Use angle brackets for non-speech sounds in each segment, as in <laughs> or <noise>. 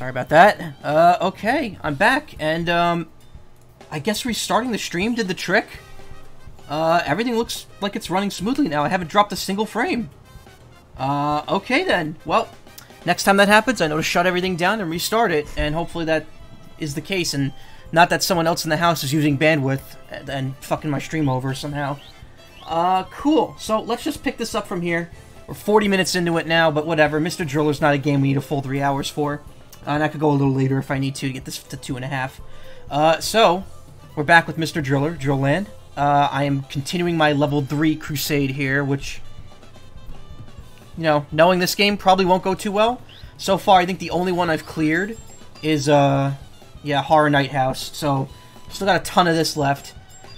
Sorry about that. Uh, okay, I'm back, and, um, I guess restarting the stream did the trick. Uh, everything looks like it's running smoothly now. I haven't dropped a single frame. Uh, okay then. Well, next time that happens, I know to shut everything down and restart it, and hopefully that is the case, and not that someone else in the house is using bandwidth and fucking my stream over somehow. Uh, cool. So let's just pick this up from here. We're 40 minutes into it now, but whatever. Mr. Driller's not a game we need a full three hours for. Uh, and I could go a little later if I need to to get this to two and a half. Uh, so, we're back with Mr. Driller, Drill Land. Uh, I am continuing my level 3 crusade here, which, you know, knowing this game probably won't go too well. So far, I think the only one I've cleared is, uh, yeah, Horror Night House. So, still got a ton of this left.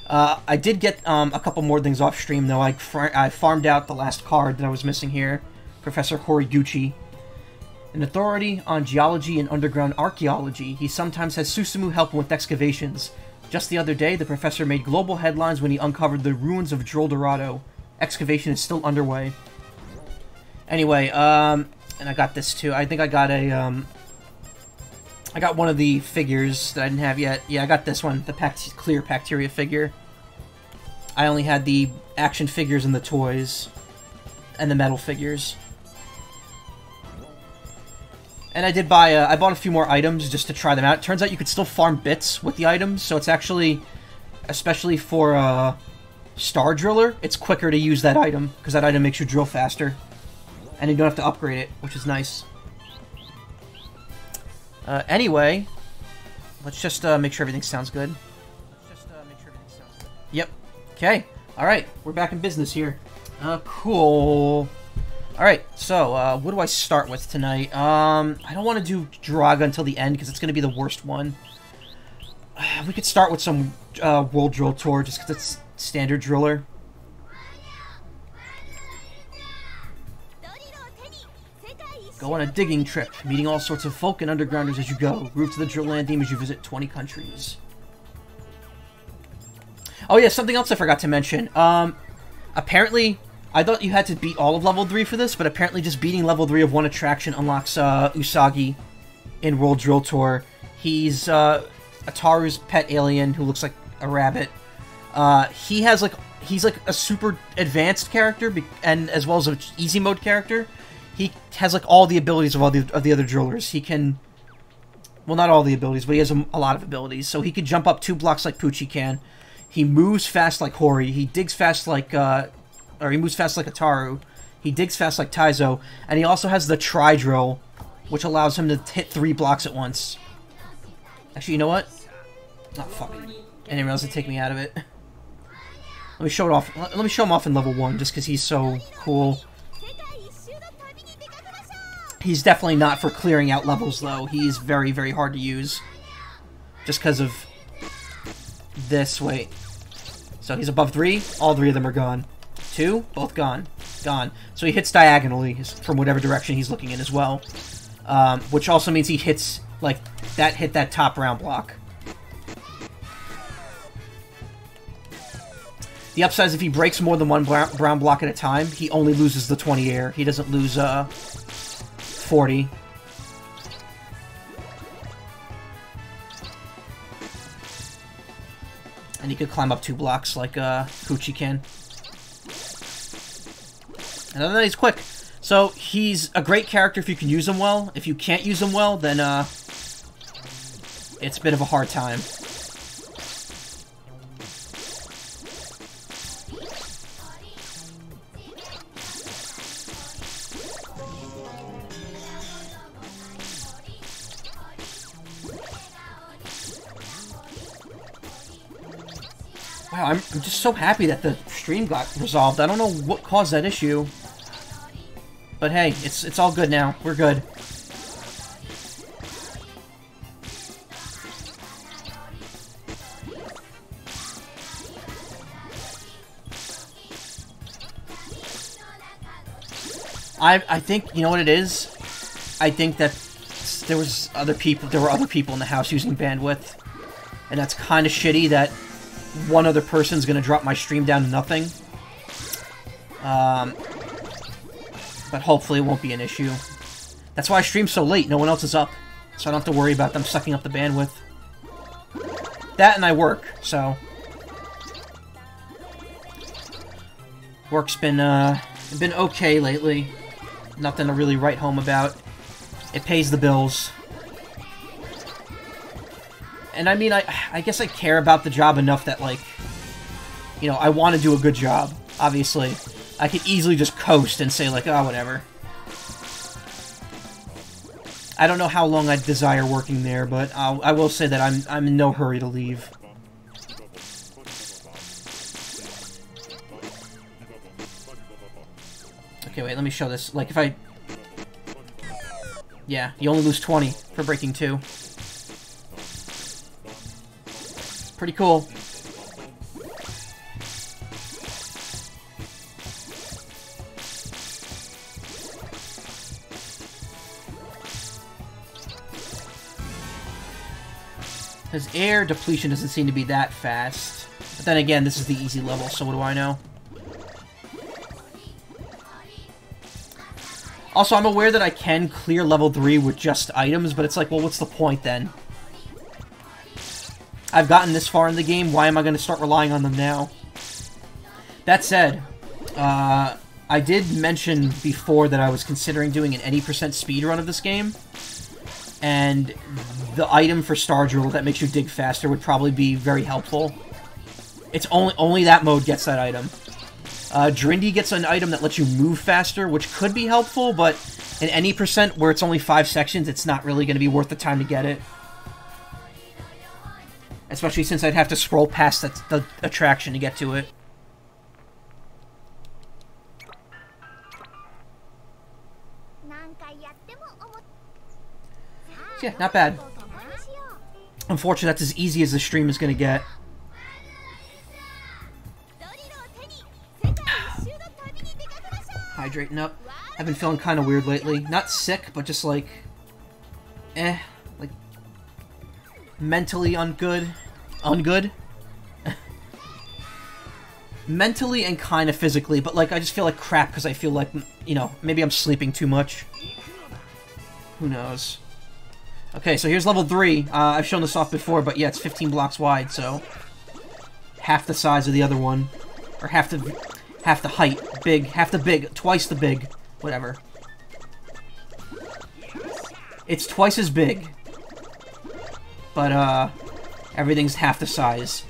Uh, I did get um, a couple more things off stream, though. I, I farmed out the last card that I was missing here. Professor Horiguchi. An authority on geology and underground archaeology, he sometimes has Susumu help him with excavations. Just the other day, the professor made global headlines when he uncovered the ruins of Drol Dorado. Excavation is still underway. Anyway, um, and I got this too. I think I got a, um, I got one of the figures that I didn't have yet. Yeah, I got this one, the Pact clear Pacteria figure. I only had the action figures and the toys, and the metal figures. And I did buy, uh, I bought a few more items just to try them out. Turns out you could still farm bits with the items, so it's actually, especially for uh, Star Driller, it's quicker to use that item, because that item makes you drill faster. And you don't have to upgrade it, which is nice. Uh, anyway, let's just uh, make sure everything sounds good. Just, uh, sure sounds good. Yep. Okay. Alright, we're back in business here. Uh, cool. Alright, so, uh, what do I start with tonight? Um, I don't want to do Druaga until the end, because it's going to be the worst one. <sighs> We could start with some uh, World Drill Tour, just because it's standard driller. Go on a digging trip, meeting all sorts of folk and undergrounders as you go. Groove to the drill land theme as you visit 20 countries. Oh yeah, something else I forgot to mention. Um, apparently, I thought you had to beat all of level 3 for this, but apparently just beating level 3 of one attraction unlocks uh, Usagi in World Drill Tour. He's uh, Ataru's pet alien who looks like a rabbit. Uh, he has like he's like a super advanced character and as well as an easy mode character. He has like all the abilities of all the of the other drillers. He can well not all the abilities, but he has a, a lot of abilities. So he can jump up two blocks like Puchi can. He moves fast like Hori. He digs fast like uh, or he moves fast like Ataru. He digs fast like Taizo, and he also has the Tri Drill, which allows him to hit three blocks at once. Actually, you know what? Oh, fuck. Anyone else to take me out of it. <laughs> Let me show it off. Let me show him off in level 1, just because he's so cool. He's definitely not for clearing out levels, though. He's very, very hard to use. Just because of this. Wait. So he's above 3. All three of them are gone. Two, both gone. Gone. So he hits diagonally from whatever direction he's looking in as well. Um, which also means he hits, like, that hit that top round block. The upside is if he breaks more than one brown block at a time, he only loses the 20 air. He doesn't lose, uh, 40. And he could climb up two blocks like, uh, Puchi can. And other than that, he's quick. So, he's a great character if you can use him well. If you can't use him well, then, uh, it's a bit of a hard time. Wow, I'm, I'm just so happy that the stream got resolved. I don't know what caused that issue. But hey, it's it's all good now. We're good. I I think you know what it is. I think that there was other people. There were other people in the house using bandwidth, and that's kind of shitty. That one other person's going to drop my stream down to nothing. Um, but hopefully it won't be an issue. That's why I stream so late. No one else is up. so I don't have to worry about them sucking up the bandwidth. That and I work, so... Work's been, uh, been okay lately. Nothing to really write home about. It pays the bills. And I mean, I, I guess I care about the job enough that, like, you know, I want to do a good job, obviously. I could easily just coast and say, like, oh, whatever. I don't know how long I'd desire working there, but I'll, I will say that I'm, I'm in no hurry to leave. Okay, wait, let me show this. Like, if I... Yeah, you only lose 20 for breaking 2. Pretty cool. His air depletion doesn't seem to be that fast. But then again, this is the easy level, so what do I know? Also, I'm aware that I can clear level 3 with just items, but it's like, well, what's the point then? I've gotten this far in the game, why am I going to start relying on them now? That said, uh, I did mention before that I was considering doing an any percent speed run of this game and the item for Star Drill that makes you dig faster would probably be very helpful. It's only only that mode gets that item. Uh, Drindy gets an item that lets you move faster, which could be helpful, but in any percent where it's only five sections, it's not really going to be worth the time to get it. Especially since I'd have to scroll past the, the attraction to get to it. Yeah, not bad. Unfortunately, that's as easy as the stream is going to get. Hydrating up. I've been feeling kind of weird lately. Not sick, but just like... Eh. Like... Mentally ungood. Ungood? <laughs> mentally and kind of physically, but like I just feel like crap because I feel like, you know, maybe I'm sleeping too much. Who knows? Okay, so here's level 3. Uh, I've shown this off before, but yeah, it's 15 blocks wide, so... Half the size of the other one. Or half the... Half the height. Big. Half the big. Twice the big. Whatever. It's twice as big. But, uh... Everything's half the size.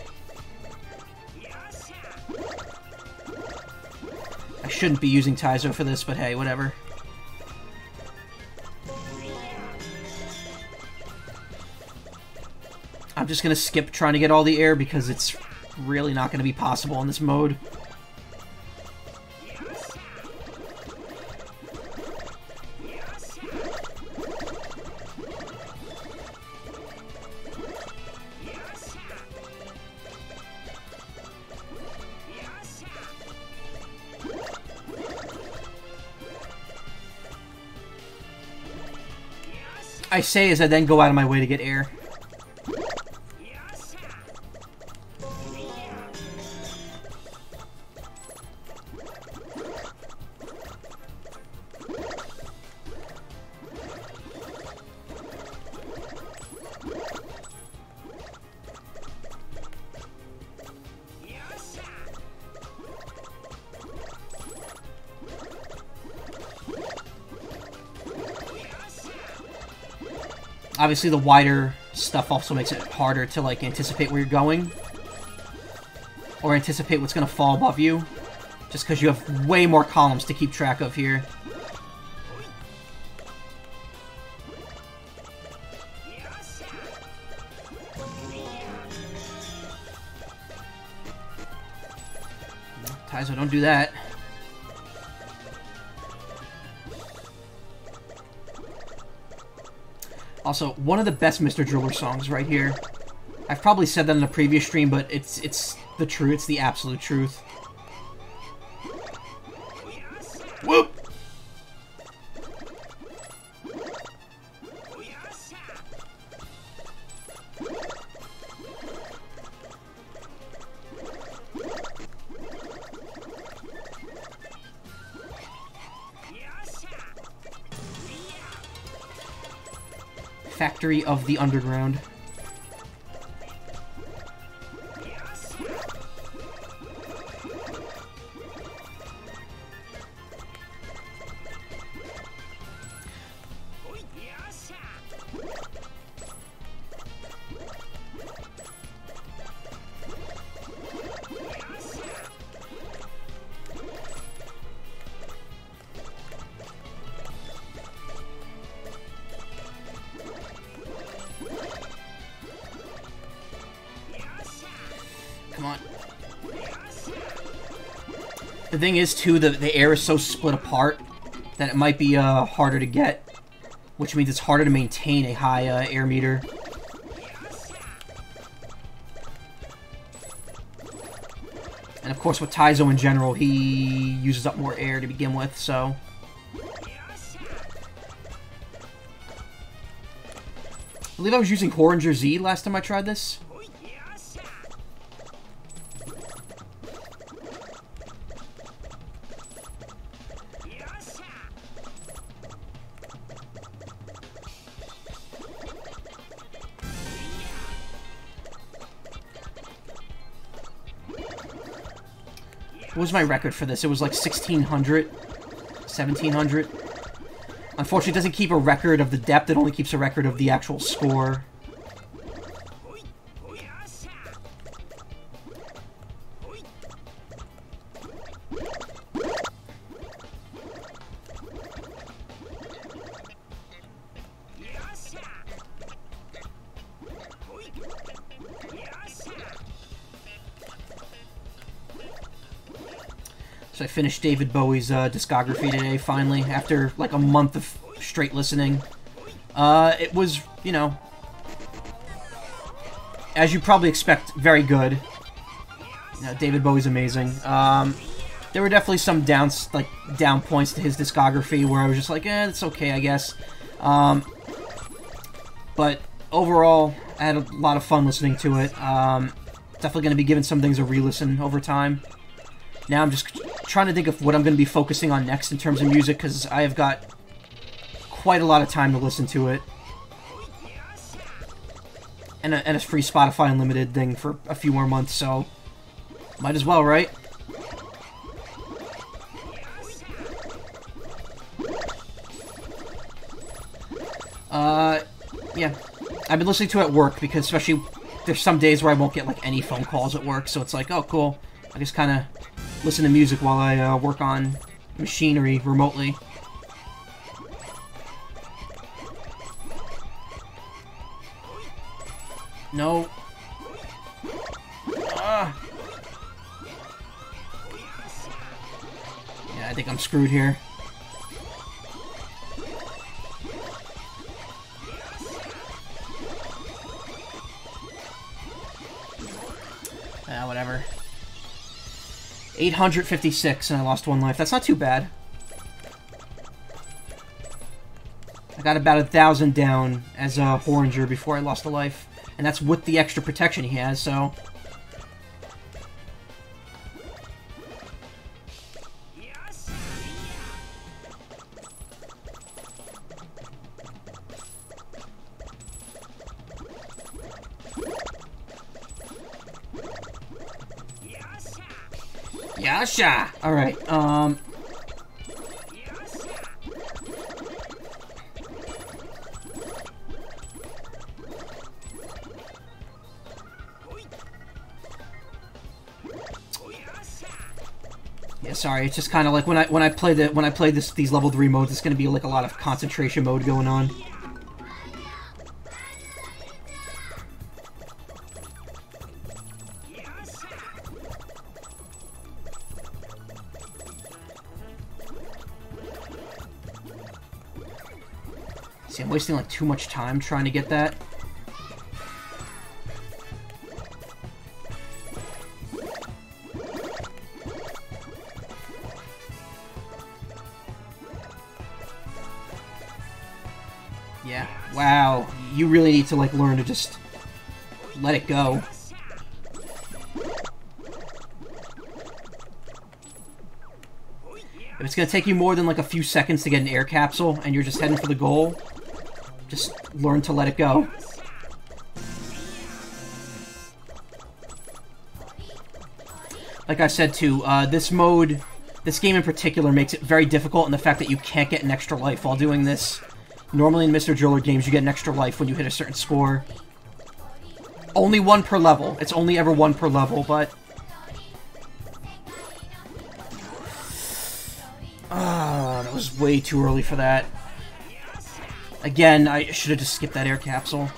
I shouldn't be using Taizo for this, but hey, whatever. I'm just going to skip trying to get all the air because it's really not going to be possible in this mode. I say as I then go out of my way to get air. Obviously the wider stuff also makes it harder to like anticipate where you're going. Or anticipate what's going to fall above you. Just because you have way more columns to keep track of here. Taizo, don't do that. Also, one of the best Mr. Driller songs right here. I've probably said that in a previous stream, but it's it's the truth. It's the absolute truth. Factory of the Underground. Thing is, too, the, the air is so split apart that it might be uh, harder to get, which means it's harder to maintain a high uh, air meter. And of course, with Taizo in general, he uses up more air to begin with, so... I believe I was using Horinger Z last time I tried this. My record for this? It was like 1600, 1700. Unfortunately, it doesn't keep a record of the depth, it only keeps a record of the actual score. Finished David Bowie's uh, discography today, finally, after like a month of straight listening. Uh, it was, you know, as you probably expect, very good. David Bowie's amazing. Um, there were definitely some downs, like down points to his discography where I was just like, eh, it's okay, I guess. Um, but overall, I had a lot of fun listening to it. Um, definitely going to be giving some things a re-listen over time. Now I'm just trying to think of what I'm going to be focusing on next in terms of music, because I have got quite a lot of time to listen to it. And a, and a free Spotify Unlimited thing for a few more months, so might as well, right? Uh, yeah. I've been listening to it at work, because especially there's some days where I won't get, like, any phone calls at work, so it's like, oh, cool. I just kind of listen to music while I uh, work on machinery remotely. No. Ah. Yeah, I think I'm screwed here. 856 and I lost one life. That's not too bad. I got about a thousand down as a Horinger before I lost a life. And that's with the extra protection he has, so... Alright, um... Yeah, sorry, it's just kind of like when I when I play the when I play this these level 3 modes, it's to be like a lot of concentration mode going on. Wasting like too much time trying to get that. Yeah, wow. You really need to like learn to just let it go. If it's gonna take you more than like a few seconds to get an air capsule and you're just heading for the goal, just learn to let it go. Like I said too, uh, this mode, this game in particular makes it very difficult in the fact that you can't get an extra life while doing this. Normally in Mr. Driller games, you get an extra life when you hit a certain score. Only one per level. It's only ever one per level, but... Ah, <sighs> oh, that was way too early for that. Again, I should have just skipped that air capsule.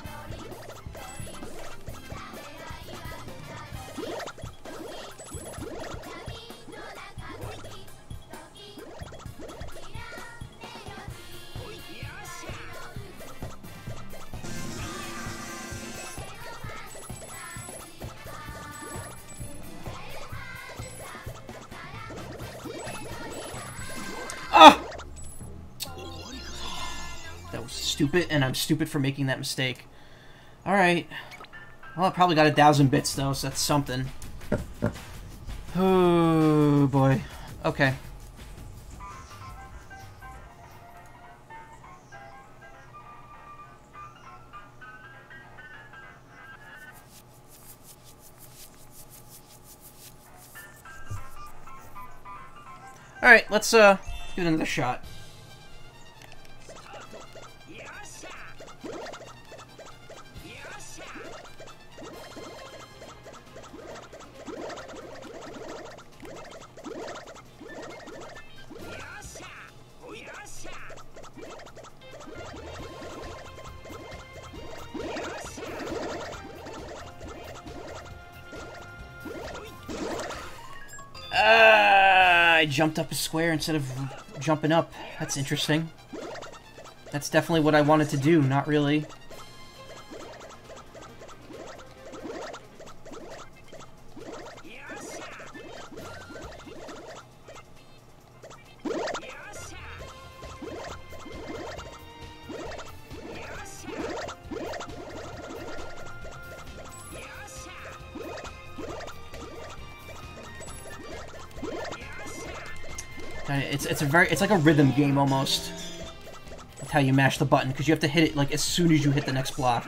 Stupid, and I'm stupid for making that mistake. Alright. Well, I probably got a thousand bits, though, so that's something. <sighs> Oh, boy. Okay. Alright, let's, uh, give it another shot. Jumped up a square instead of jumping up. That's interesting. That's definitely what I wanted to do, not really. It's it's a very it's like a rhythm game almost. That's how you mash the button because you have to hit it like as soon as you hit the next block.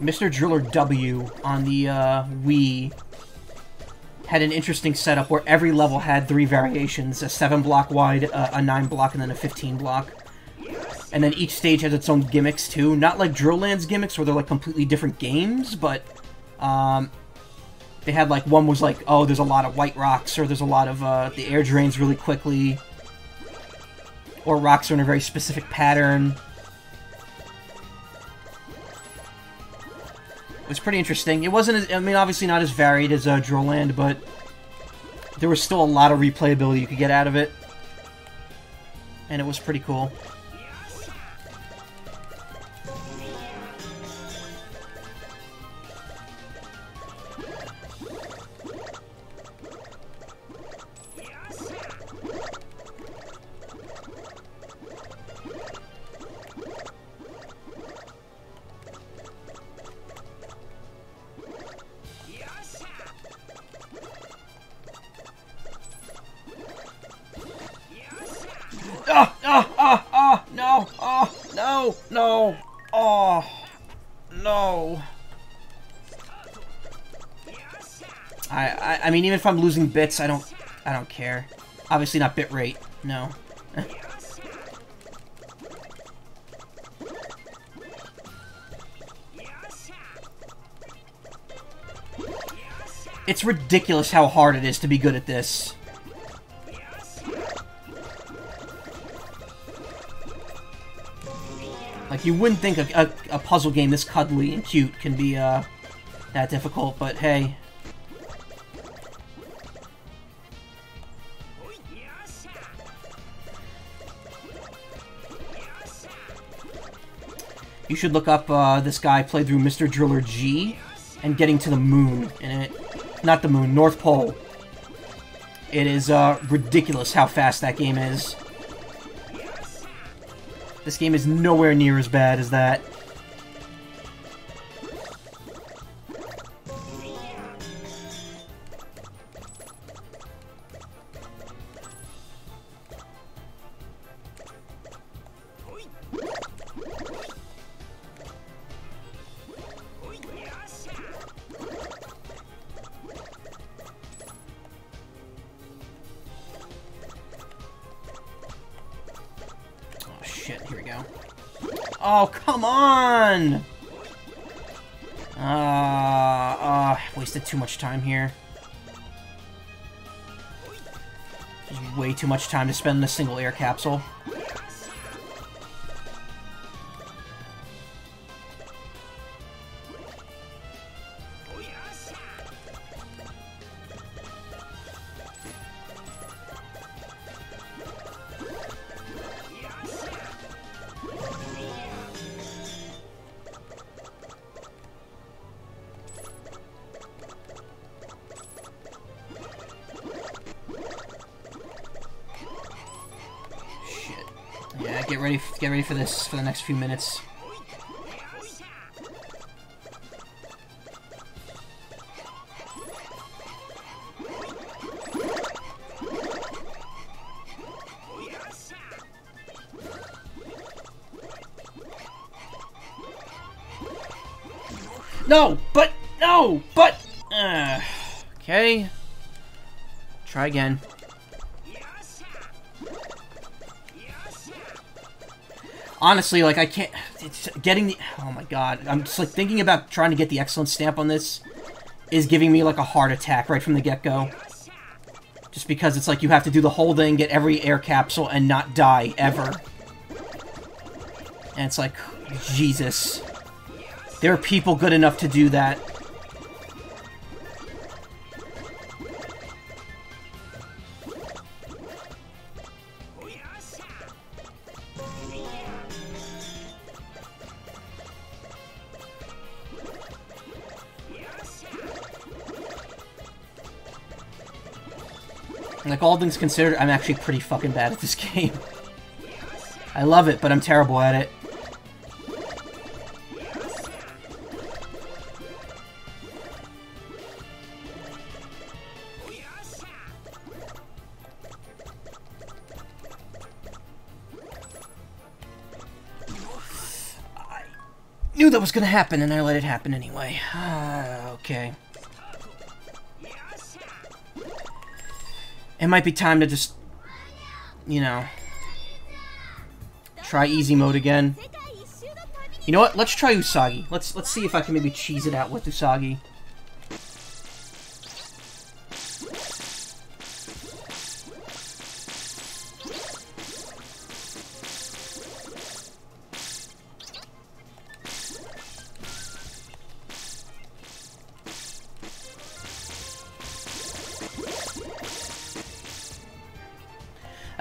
Mr. Driller W on the uh, Wii had an interesting setup where every level had three variations, a 7 block wide, uh, a 9 block, and then a 15 block. And then each stage has its own gimmicks too. Not like Drill Land's gimmicks where they're like completely different games, but um, they had like one was like, oh, there's a lot of white rocks, or there's a lot of uh, the air drains really quickly, or rocks are in a very specific pattern. Was pretty interesting. It wasn't, as, I mean, obviously not as varied as uh, Drillland, but there was still a lot of replayability you could get out of it. And it was pretty cool. If I'm losing bits, I don't I don't care. Obviously not bit rate. No. <laughs> it's ridiculous how hard it is to be good at this. Like, you wouldn't think a, a, a, puzzle game this cuddly and cute can be, uh, that difficult, but hey. You should look up uh, this guy played through Mr. Driller G and getting to the moon in it. Not the moon, North Pole. It is uh, ridiculous how fast that game is. This game is nowhere near as bad as that. Too much time to spend in a single air capsule. For this for the next few minutes. No, but no, but. Uh, okay. Try again. Honestly, like I can't. It's getting the. Oh my god, I'm just like thinking about trying to get the excellent stamp on this is giving me like a heart attack right from the get go. Just because it's like you have to do the whole thing, get every air capsule, and not die ever. And it's like, Jesus. There are people good enough to do that. All things considered, I'm actually pretty fucking bad at this <laughs> game. I love it, but I'm terrible at it. I knew that was gonna happen, and I let it happen anyway. <sighs> okay. It might be time to just, you know, try easy mode again. You know what? Let's try Usagi. Let's let's see if I can maybe cheese it out with Usagi.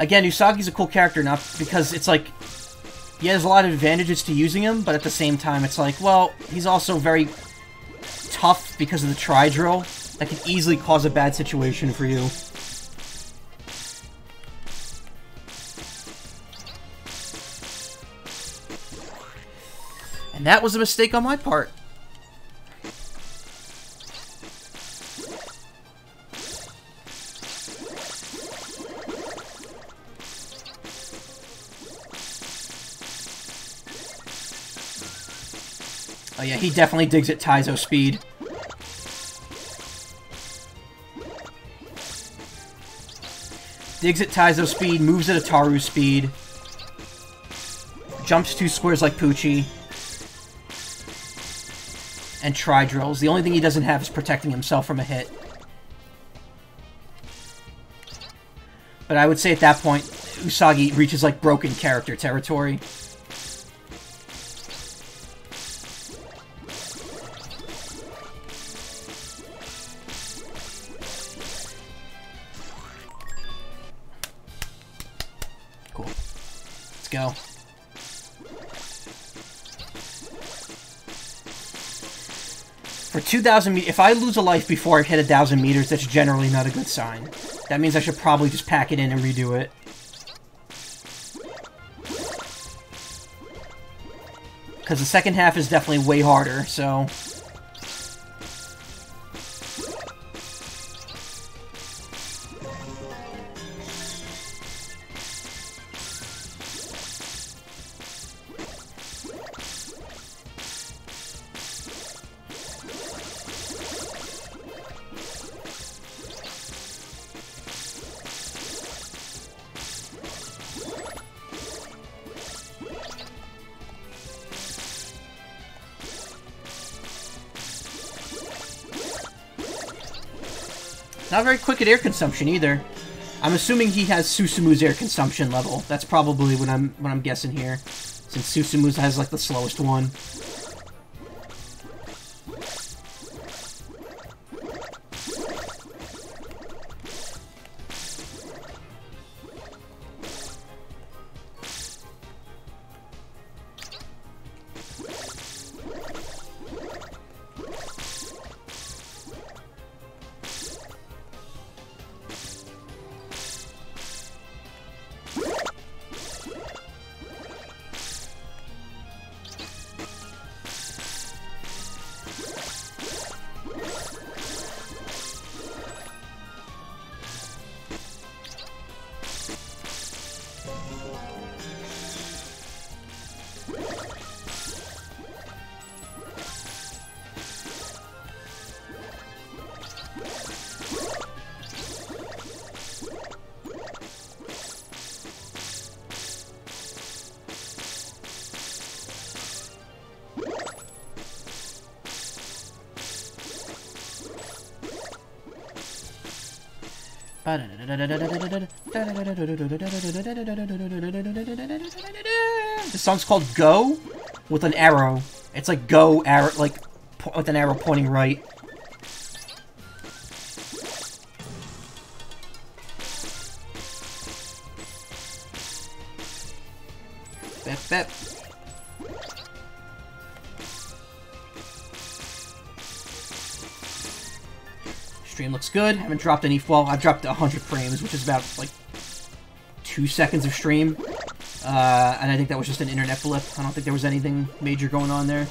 Again, Usagi's a cool character, not because it's like he has a lot of advantages to using him, but at the same time, it's like, well, he's also very tough because of the tri-drill. That could easily cause a bad situation for you. And that was a mistake on my part. Definitely digs at Taizo speed. Digs at Taizo speed, moves at Ataru speed. Jumps two squares like Puchi. And tri-drills. The only thing he doesn't have is protecting himself from a hit. But I would say at that point, Usagi reaches like broken character territory. 2,000 meters, if I lose a life before I hit a 1,000 meters, that's generally not a good sign. That means I should probably just pack it in and redo it. Because the second half is definitely way harder, so... quick at air consumption either. I'm assuming he has Susumu's air consumption level. That's probably what I'm what I'm guessing here. Since Susumu's has like the slowest one. The song's called Go with an arrow. It's like go arrow, like with an arrow pointing right. Good. Haven't dropped any. Well, I've dropped 100 frames, which is about like two seconds of stream. Uh, and I think that was just an internet blip. I don't think there was anything major going on there.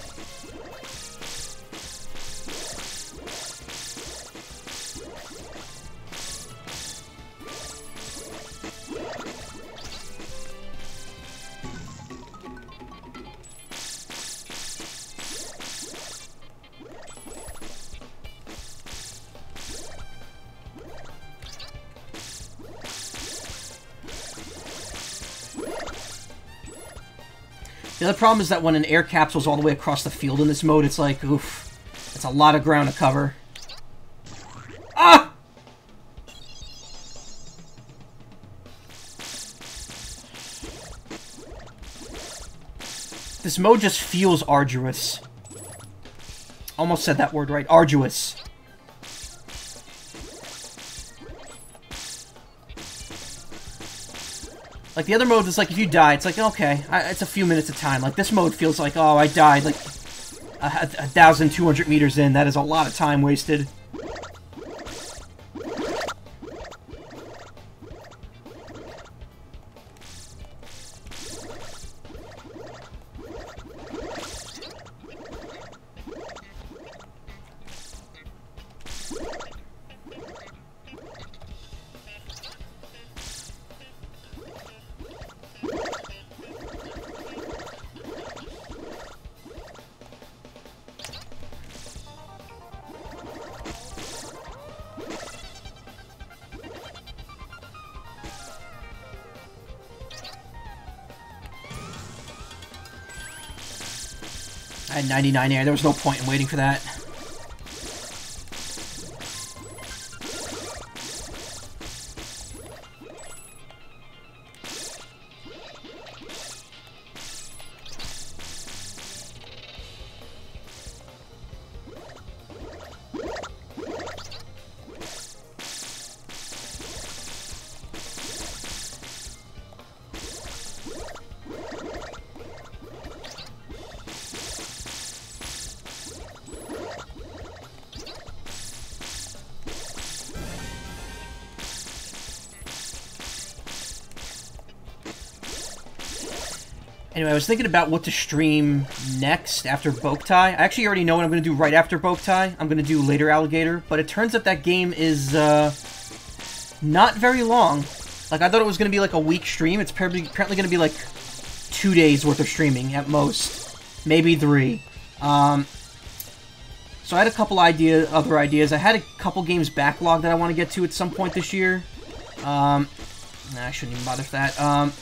The problem is that when an air capsule's all the way across the field in this mode, it's like, oof, it's a lot of ground to cover. Ah! This mode just feels arduous. Almost said that word right. Arduous. Like, the other mode is like, if you die, it's like, okay, I, it's a few minutes of time. Like, this mode feels like, oh, I died, like, a, a, 1,200 meters in. That is a lot of time wasted. 99 air. There was no point in waiting for that. Was thinking about what to stream next after Boktai. I actually already know what I'm going to do right after Boktai. I'm going to do Later Alligator, but it turns out that game is uh, not very long. Like, I thought it was going to be like a week stream. It's probably, apparently going to be like two days worth of streaming at most. Maybe three. Um, so I had a couple idea, other ideas. I had a couple games backlog that I want to get to at some point this year. Um, nah, I shouldn't even bother with that. Um,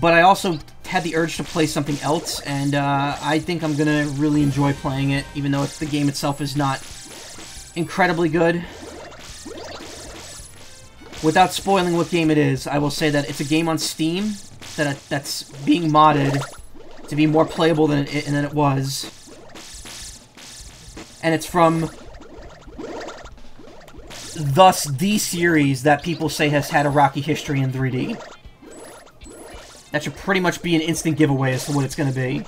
but I also had the urge to play something else, and uh, I think I'm gonna really enjoy playing it, even though the game itself is not incredibly good. Without spoiling what game it is, I will say that it's a game on Steam that that's being modded to be more playable than it, than it was. And it's from thus the series that people say has had a rocky history in 3D. That should pretty much be an instant giveaway as to what it's going to be.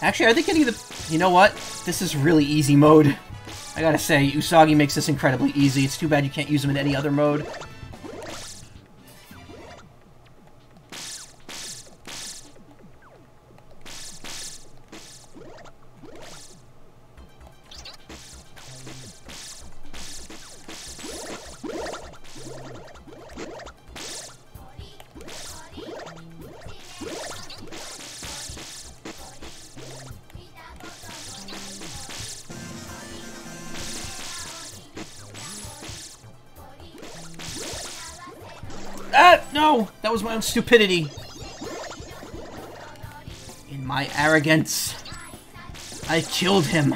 Actually, are they getting the... You know what? This is really easy mode. I gotta say, Usagi makes this incredibly easy. It's too bad you can't use him in any other mode. Stupidity. In my arrogance, I killed him.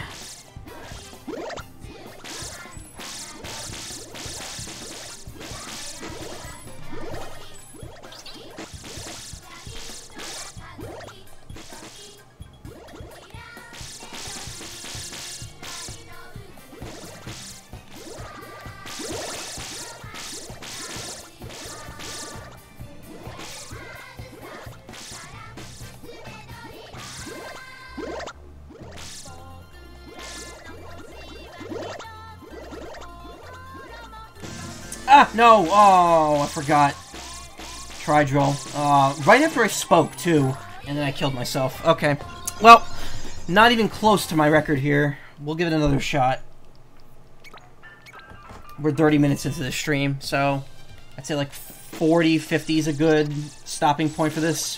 No! Oh, I forgot. Tri-drill. Uh, right after I spoke, too. And then I killed myself. Okay. Well, not even close to my record here. We'll give it another shot. We're 30 minutes into the stream, so I'd say like 40, 50 is a good stopping point for this.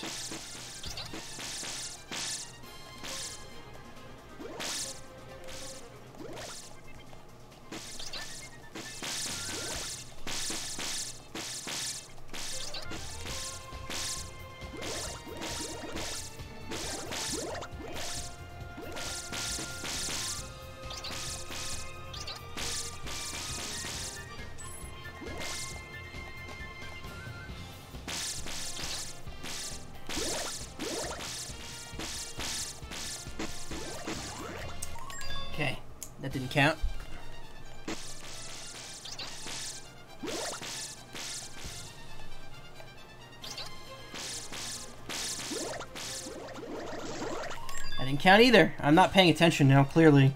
Count either. I'm not paying attention now, clearly.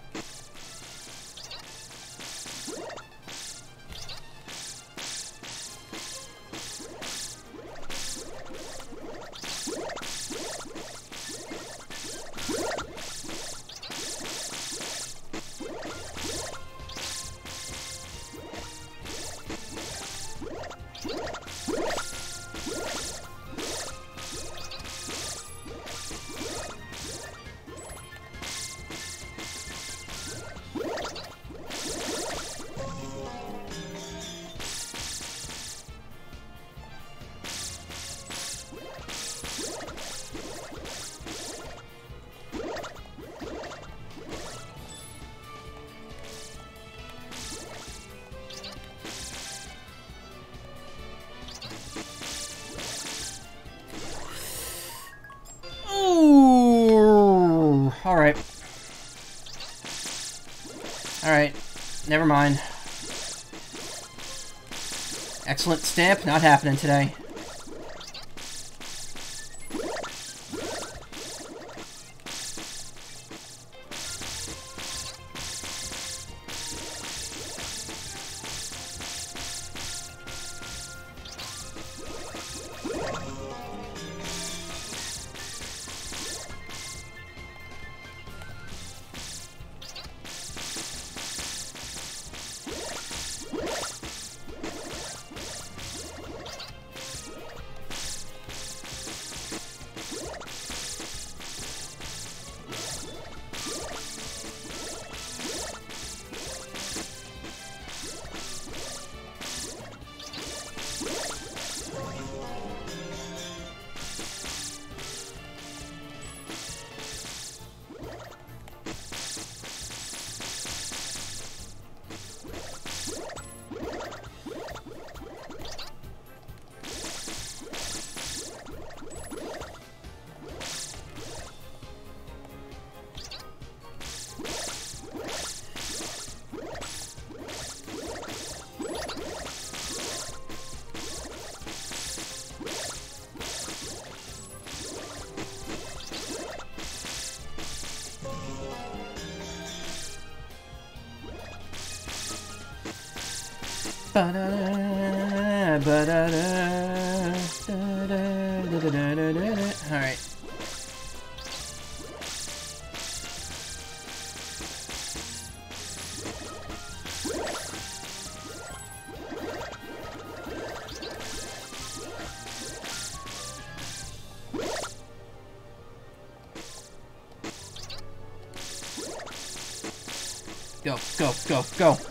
Stamp, not happening today. Alright. Go, go, go, go.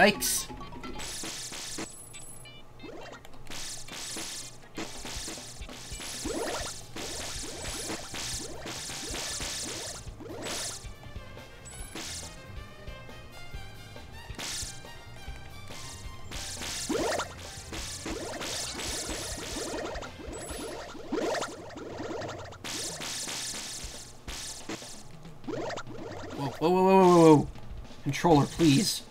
Yikes. Whoa, whoa, whoa, whoa, whoa. Controller, please.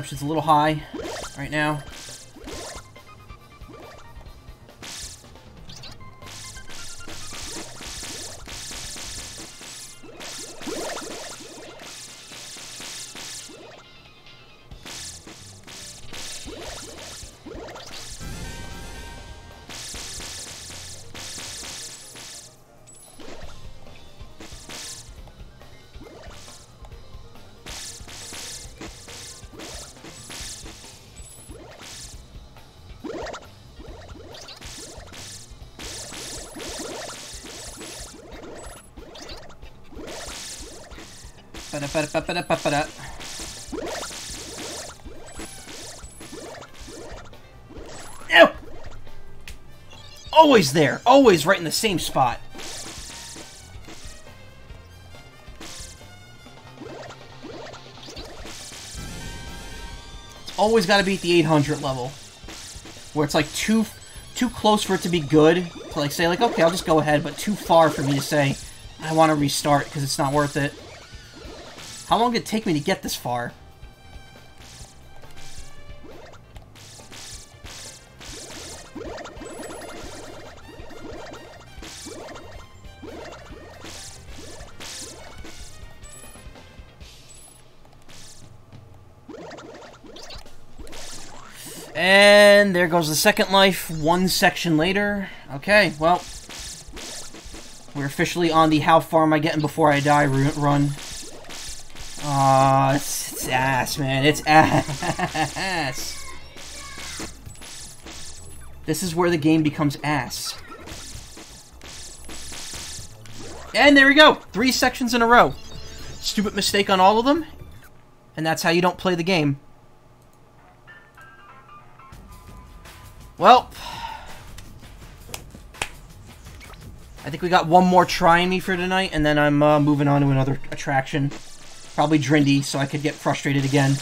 Consumption's a little high right now. Ew! Always there! Always right in the same spot! Always gotta be at the 800 level. Where it's like too too close for it to be good. To like say like, okay, I'll just go ahead, but too far for me to say, I want to restart because it's not worth it. How long did it take me to get this far? And there goes the second life, one section later. Okay, well, we're officially on the how far am I getting before I die run. Aw, it's, it's ass, man. It's ass. This is where the game becomes ass. And there we go! Three sections in a row. Stupid mistake on all of them, and that's how you don't play the game. Well, I think we got one more try me for tonight, and then I'm uh, moving on to another attraction. Probably Drindy, so I could get frustrated again.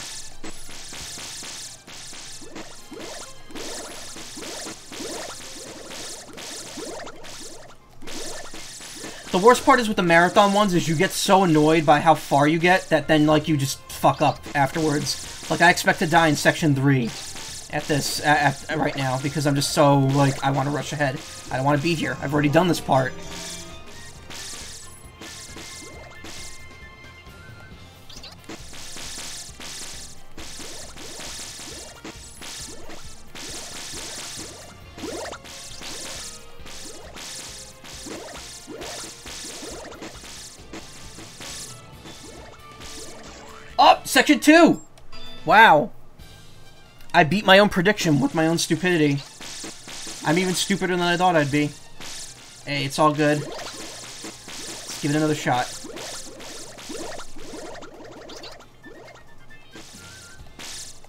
The worst part is with the marathon ones is you get so annoyed by how far you get that then like you just fuck up afterwards. Like I expect to die in section 3 at this at, at, right now because I'm just so like I want to rush ahead. I don't want to be here. I've already done this part. Section two. Wow. I beat my own prediction with my own stupidity. I'm even stupider than I thought I'd be. Hey, it's all good. Let's give it another shot.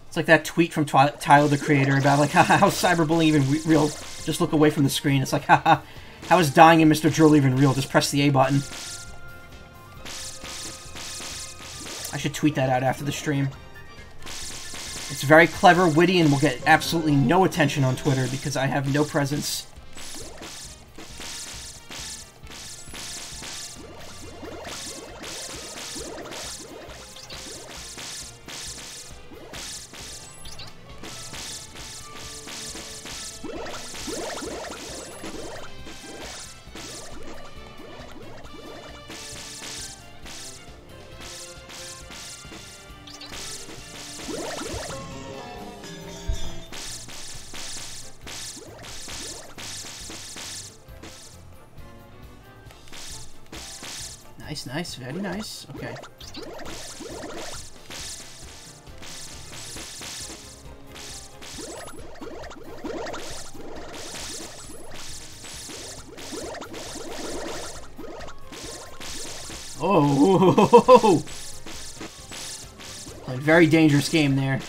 It's like that tweet from Tyler, the creator, about like <laughs> how cyberbullying even real. Just look away from the screen. It's like, <laughs> haha, how is dying in Mr. Drill even real? Just press the A button. I should tweet that out after the stream. It's very clever, witty, and will get absolutely no attention on Twitter because I have no presence. Very nice. Okay. Oh, <laughs> a very dangerous game there.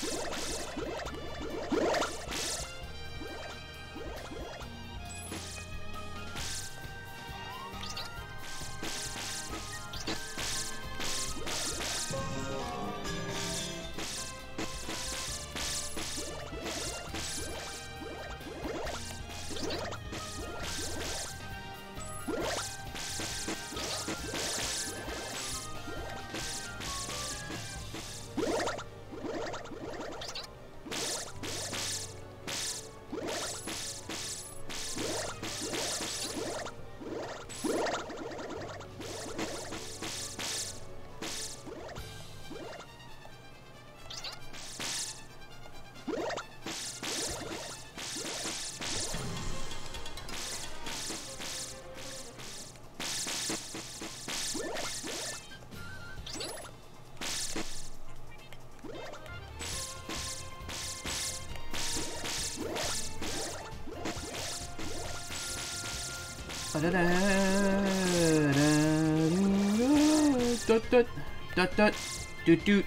Doot doot.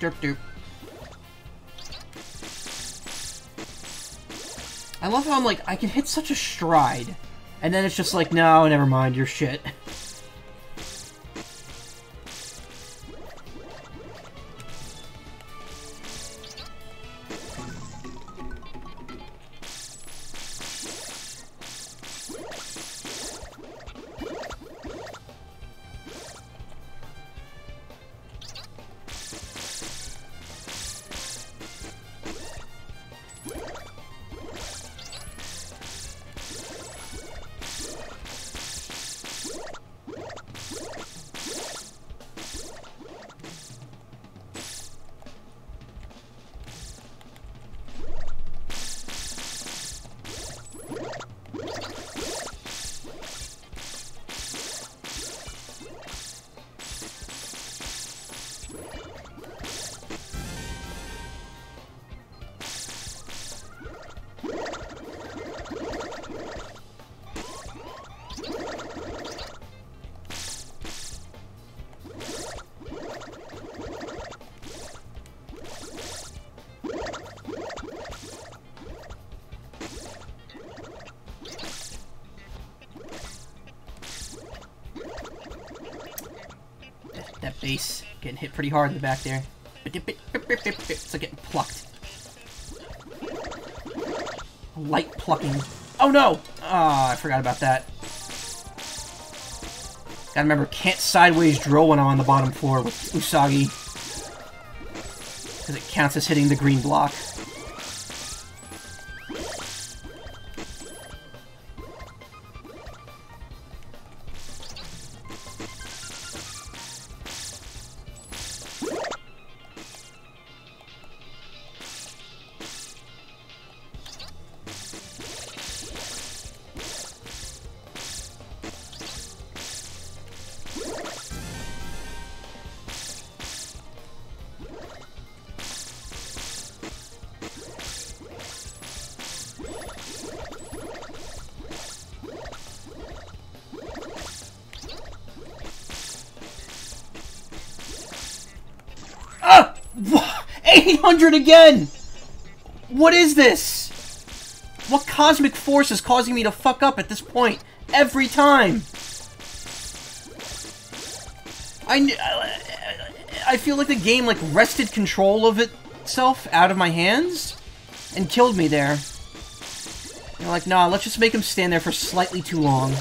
Derp derp. I love how I'm like, I can hit such a stride. And then it's just like, no, never mind, you're shit. <laughs> Base getting hit pretty hard in the back there. It's like getting plucked. Light plucking. Oh no! Ah, oh, I forgot about that. Gotta remember, can't sideways drill when I'm on the bottom floor with Usagi. Because it counts as hitting the green block. 800 again! What is this? What cosmic force is causing me to fuck up at this point? Every time! I, I feel like the game like wrested control of itself out of my hands and killed me there. You're like, nah, let's just make him stand there for slightly too long.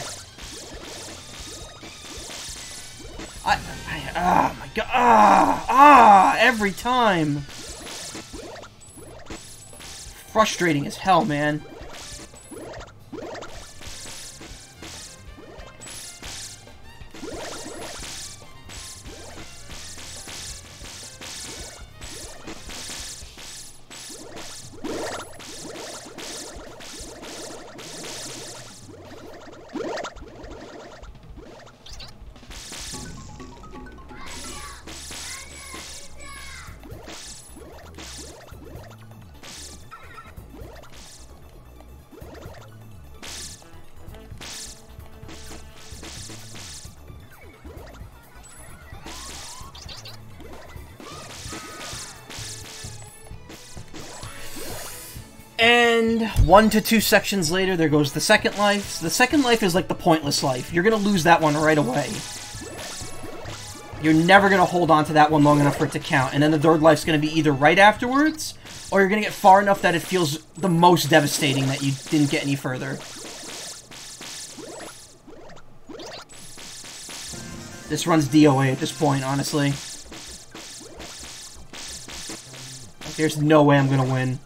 I, I, ah, my god, ah, ah, every time. Frustrating as hell, man. One to two sections later, there goes the second life. The second life is like the pointless life. You're gonna lose that one right away. You're never gonna hold on to that one long enough for it to count. And then the third life's gonna be either right afterwards, or you're gonna get far enough that it feels the most devastating that you didn't get any further. This runs DOA at this point, honestly. There's no way I'm gonna win.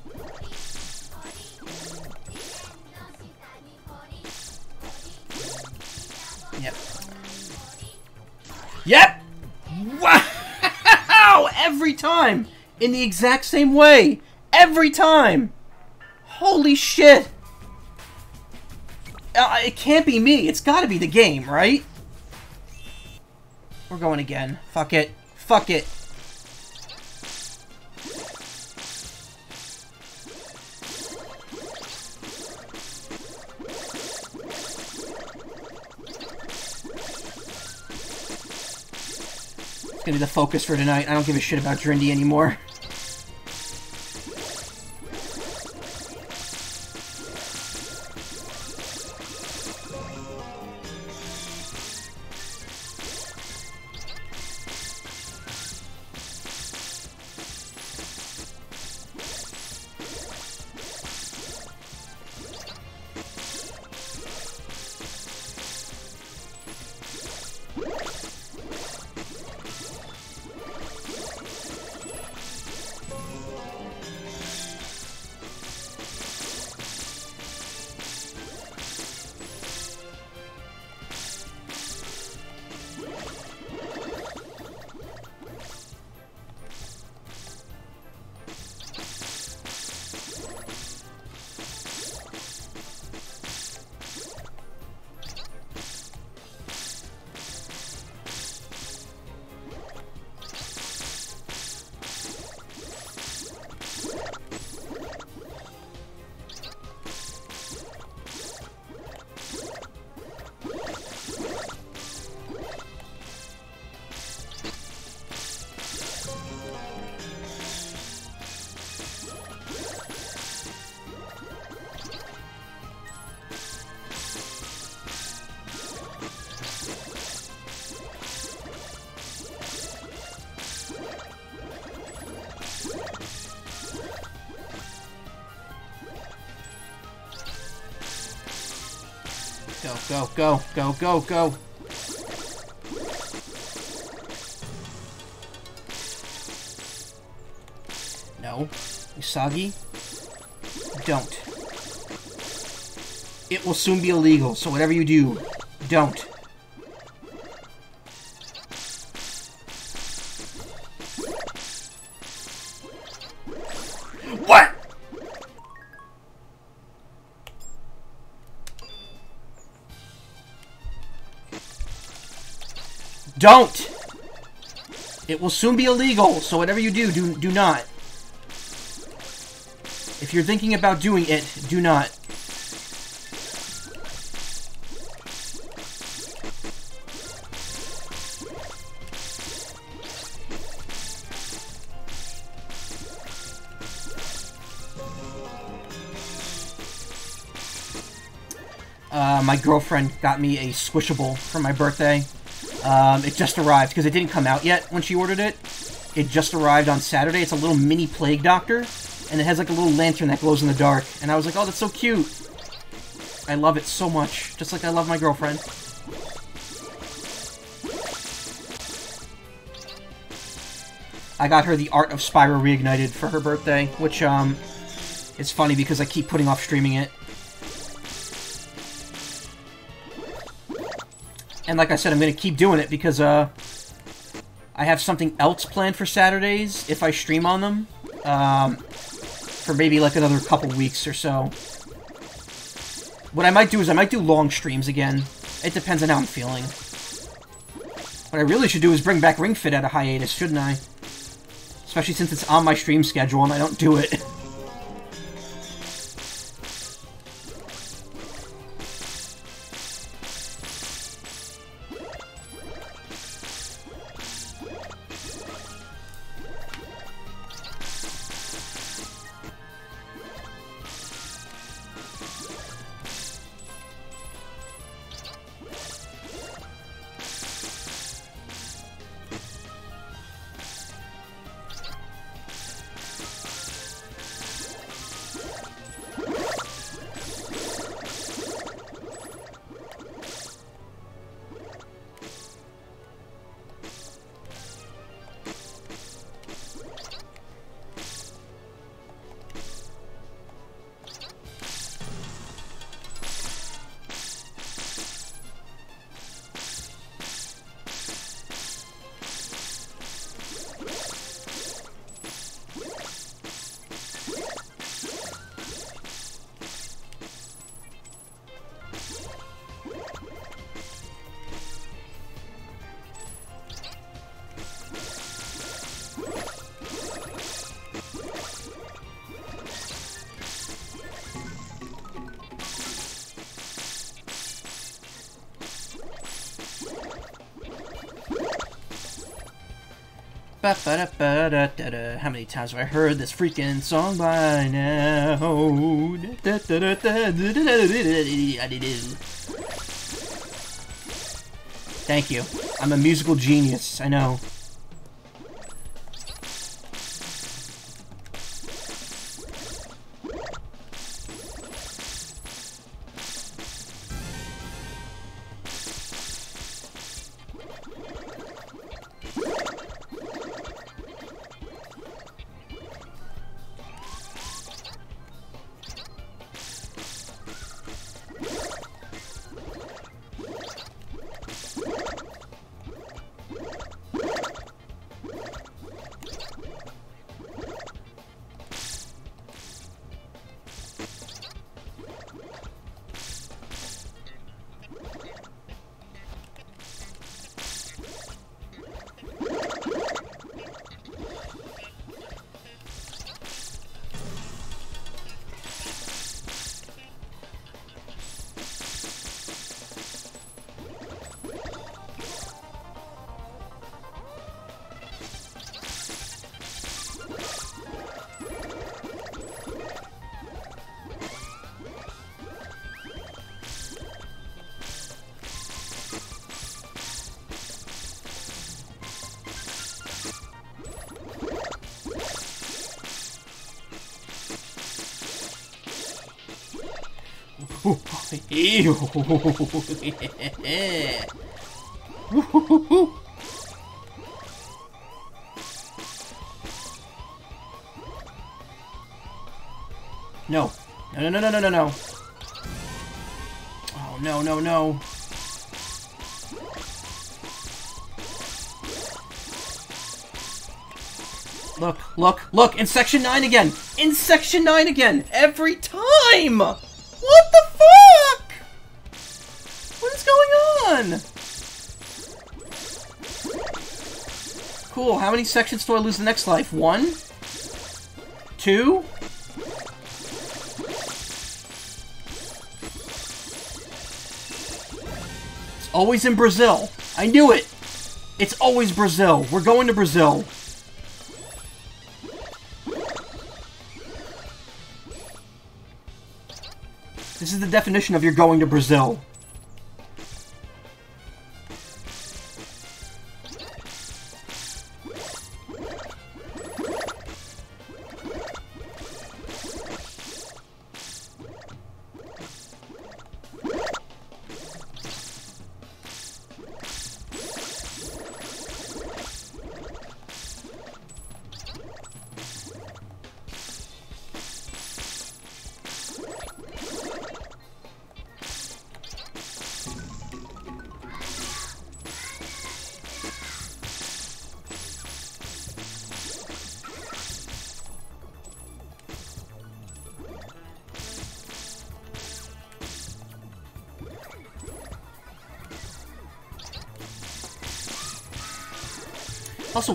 In the exact same way! Every time! Holy shit! Uh, it can't be me. It's gotta be the game, right? We're going again. Fuck it. Fuck it. It's gonna be the focus for tonight. I don't give a shit about Drindy anymore. Go, go, go, go, go. No. Usagi, don't. It will soon be illegal, so whatever you do, don't. Don't! It will soon be illegal, so whatever you do, do, do not. If you're thinking about doing it, do not. Uh, my girlfriend got me a Squishable for my birthday. Um, it just arrived because it didn't come out yet when she ordered it. It just arrived on Saturday. It's a little mini Plague Doctor, and it has like a little lantern that glows in the dark. And I was like, oh, that's so cute. I love it so much, just like I love my girlfriend. I got her the Art of Spyro Reignited for her birthday, which, um, it's funny because I keep putting off streaming it. And like I said, I'm going to keep doing it because, uh, I have something else planned for Saturdays if I stream on them. Um, for maybe like another couple weeks or so. What I might do is I might do long streams again. It depends on how I'm feeling. What I really should do is bring back Ring Fit at a hiatus, shouldn't I? Especially since it's on my stream schedule and I don't do it. <laughs> How many times have I heard this freaking song by now? Thank you. I'm a musical genius, I know. <laughs> Ew. No. No, no, no, no, no, no. Oh, no, no, no. Look, look, look! In Section 9 again! In Section 9 again! Every time! On? Cool, how many sections do I lose the next life? One? Two? It's always in Brazil. I knew it! It's always Brazil. We're going to Brazil. This is the definition of you're going to Brazil.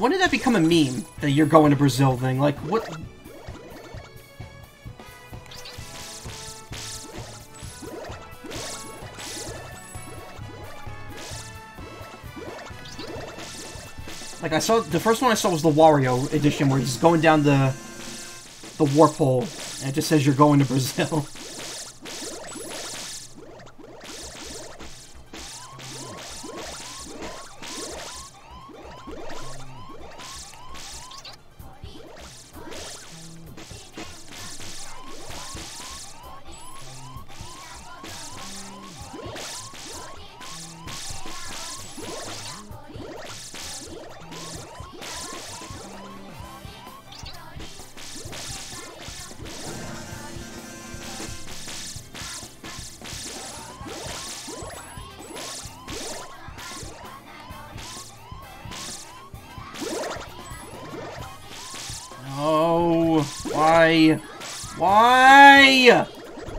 When did that become a meme? That you're going to Brazil thing? Like, what? Like, I saw, the first one I saw was the Wario edition, where he's going down the, the warp hole, and it just says you're going to Brazil. <laughs>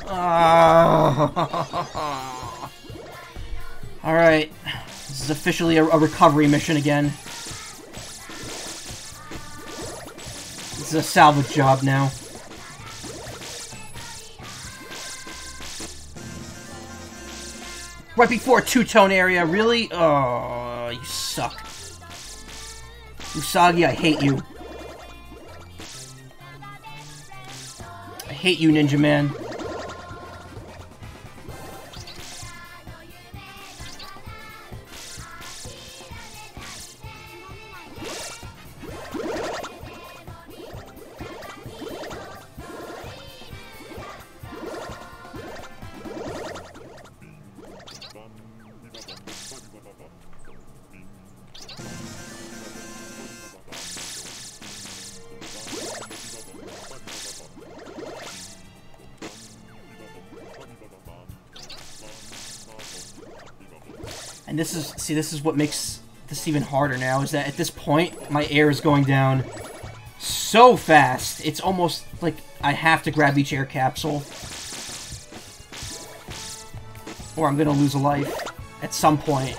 Ah. <laughs> officially a, a recovery mission again. This is a salvage job now. Right before two-tone area, really? Oh, you suck. Usagi, I hate you. Hate you, Ninja Man. See this is what makes this even harder now is that at this point my air is going down so fast it's almost like I have to grab each air capsule. Or I'm gonna lose a life at some point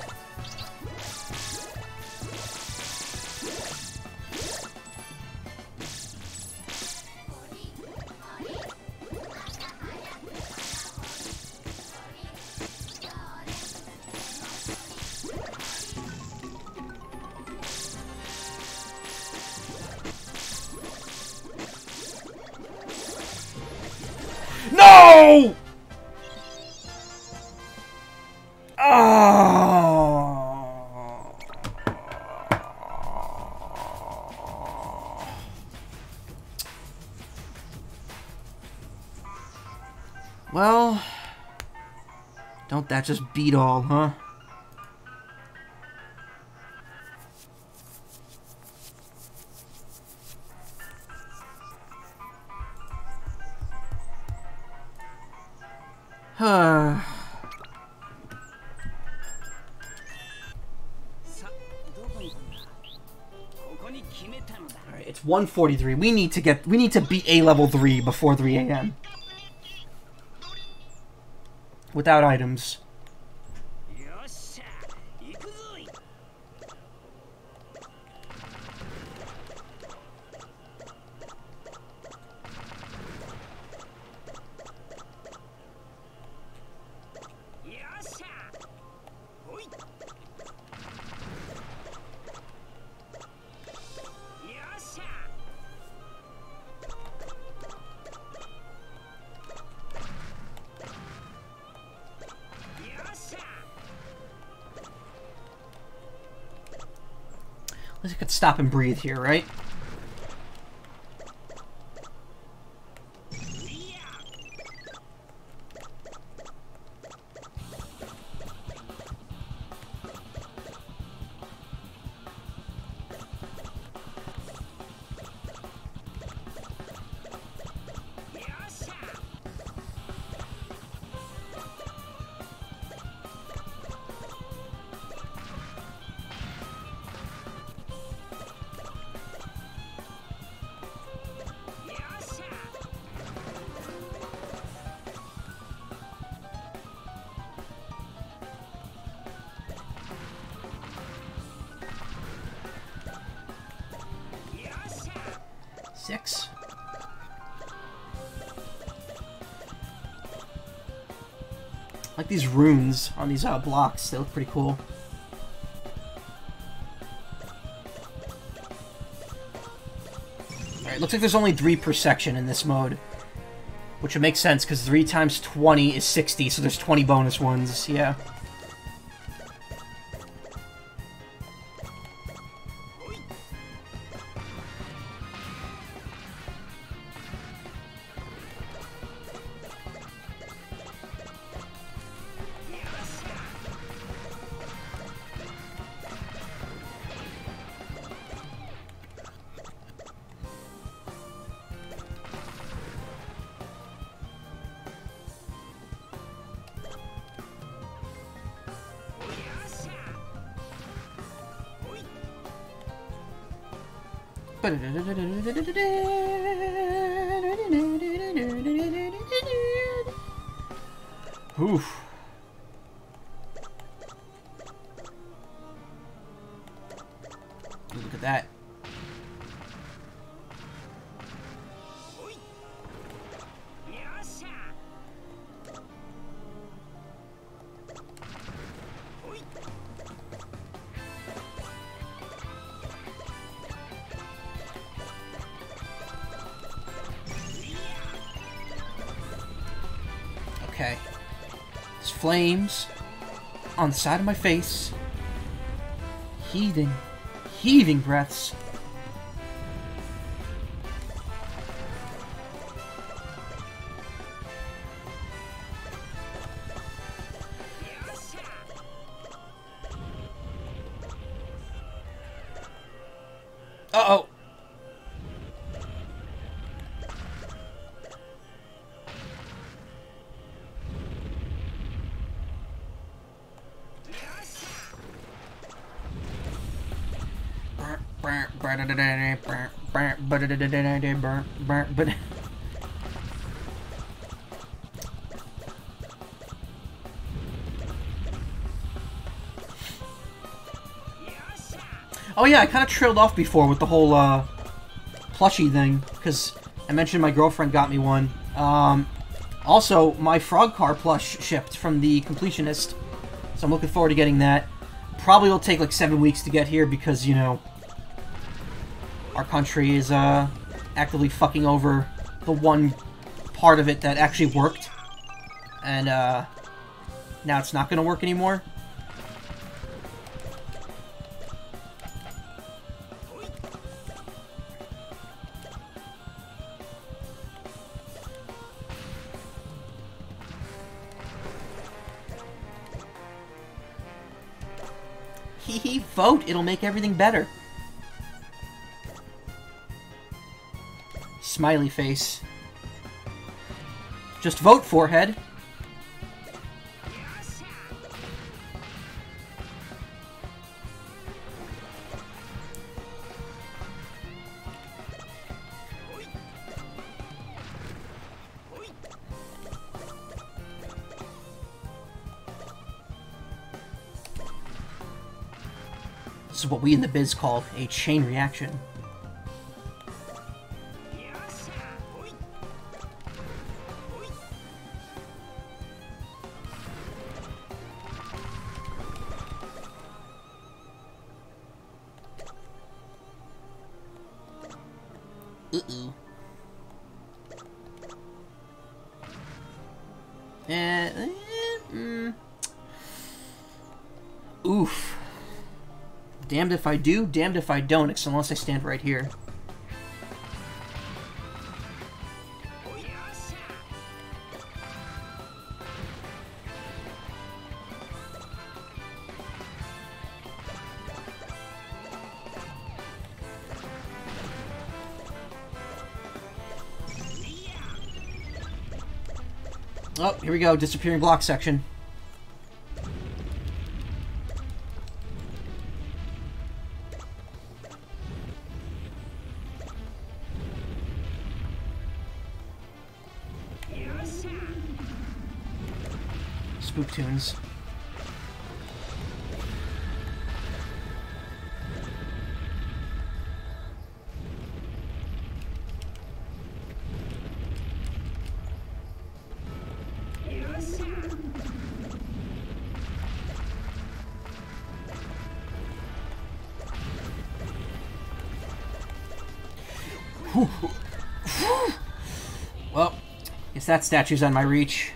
that just beat all, huh? <sighs> Huh. Alright, it's 1:43. We need to get we need to beat A level 3 before 3 a.m. Without items. Stop and breathe here, right? These runes on these uh, blocks, they look pretty cool. Alright, looks like there's only three per section in this mode. Which would make sense, because 3 times 20 is 60, so there's 20 bonus ones, yeah. Oof. Flames on the side of my face. Heaving, heaving breaths. Oh yeah, I kind of trailed off before with the whole uh, plushie thing because I mentioned my girlfriend got me one. Um, also, my frog car plush shipped from the completionist, so I'm looking forward to getting that. Probably will take like seven weeks to get here because you know our country is uh, actively fucking over the one part of it that actually worked. And uh, now it's not going to work anymore. Hee hee, vote! It'll make everything better. Smiley face. Just vote, forehead. This is what we in the biz call a chain reaction. Damned if I do, damned if I don't, unless I stand right here. Oh, here we go, disappearing block section. Tunes. Well, guess that statue's on my reach.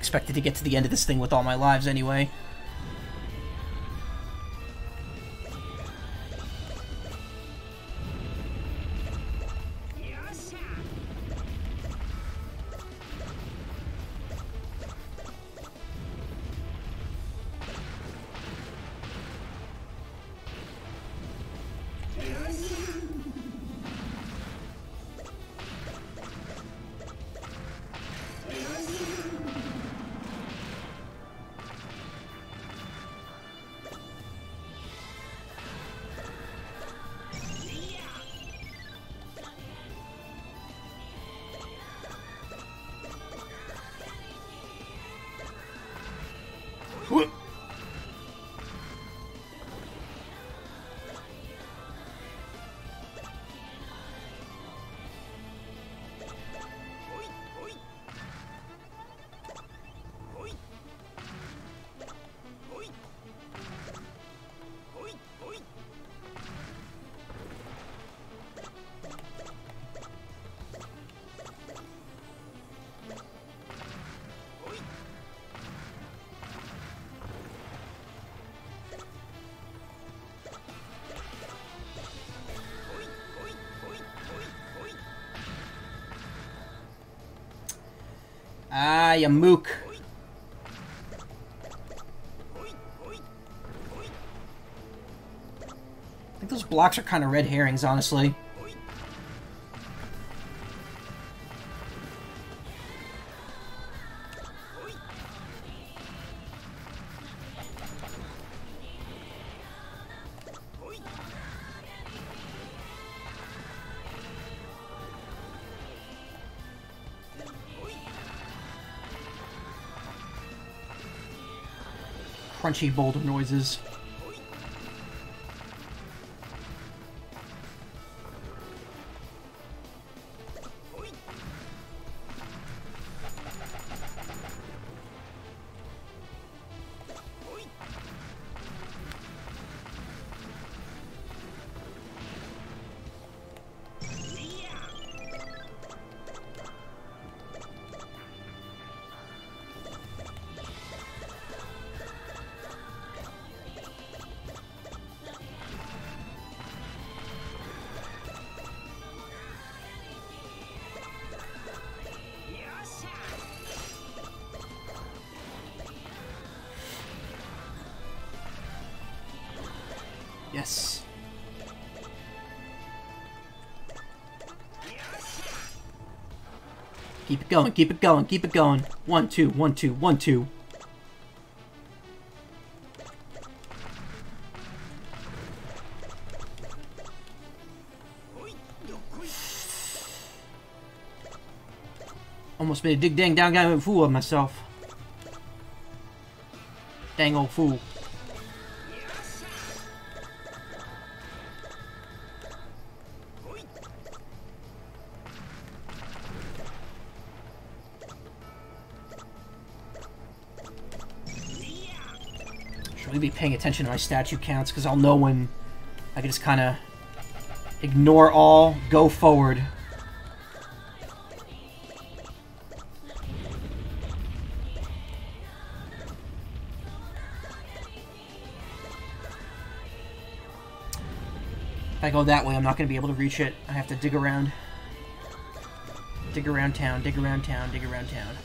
Expected to get to the end of this thing with all my lives anyway. You mook. I think those blocks are kind of red herrings, honestly. Crunchy boulder noises. Going, keep it going, keep it going. One, two, one, two, one, two. Almost made a dig dang down guy fool of myself. Dang old fool. Paying attention to my statue counts because I'll know when I can just kind of ignore all, go forward. If I go that way, I'm not going to be able to reach it. I have to dig around. Dig around town, dig around town, dig around town.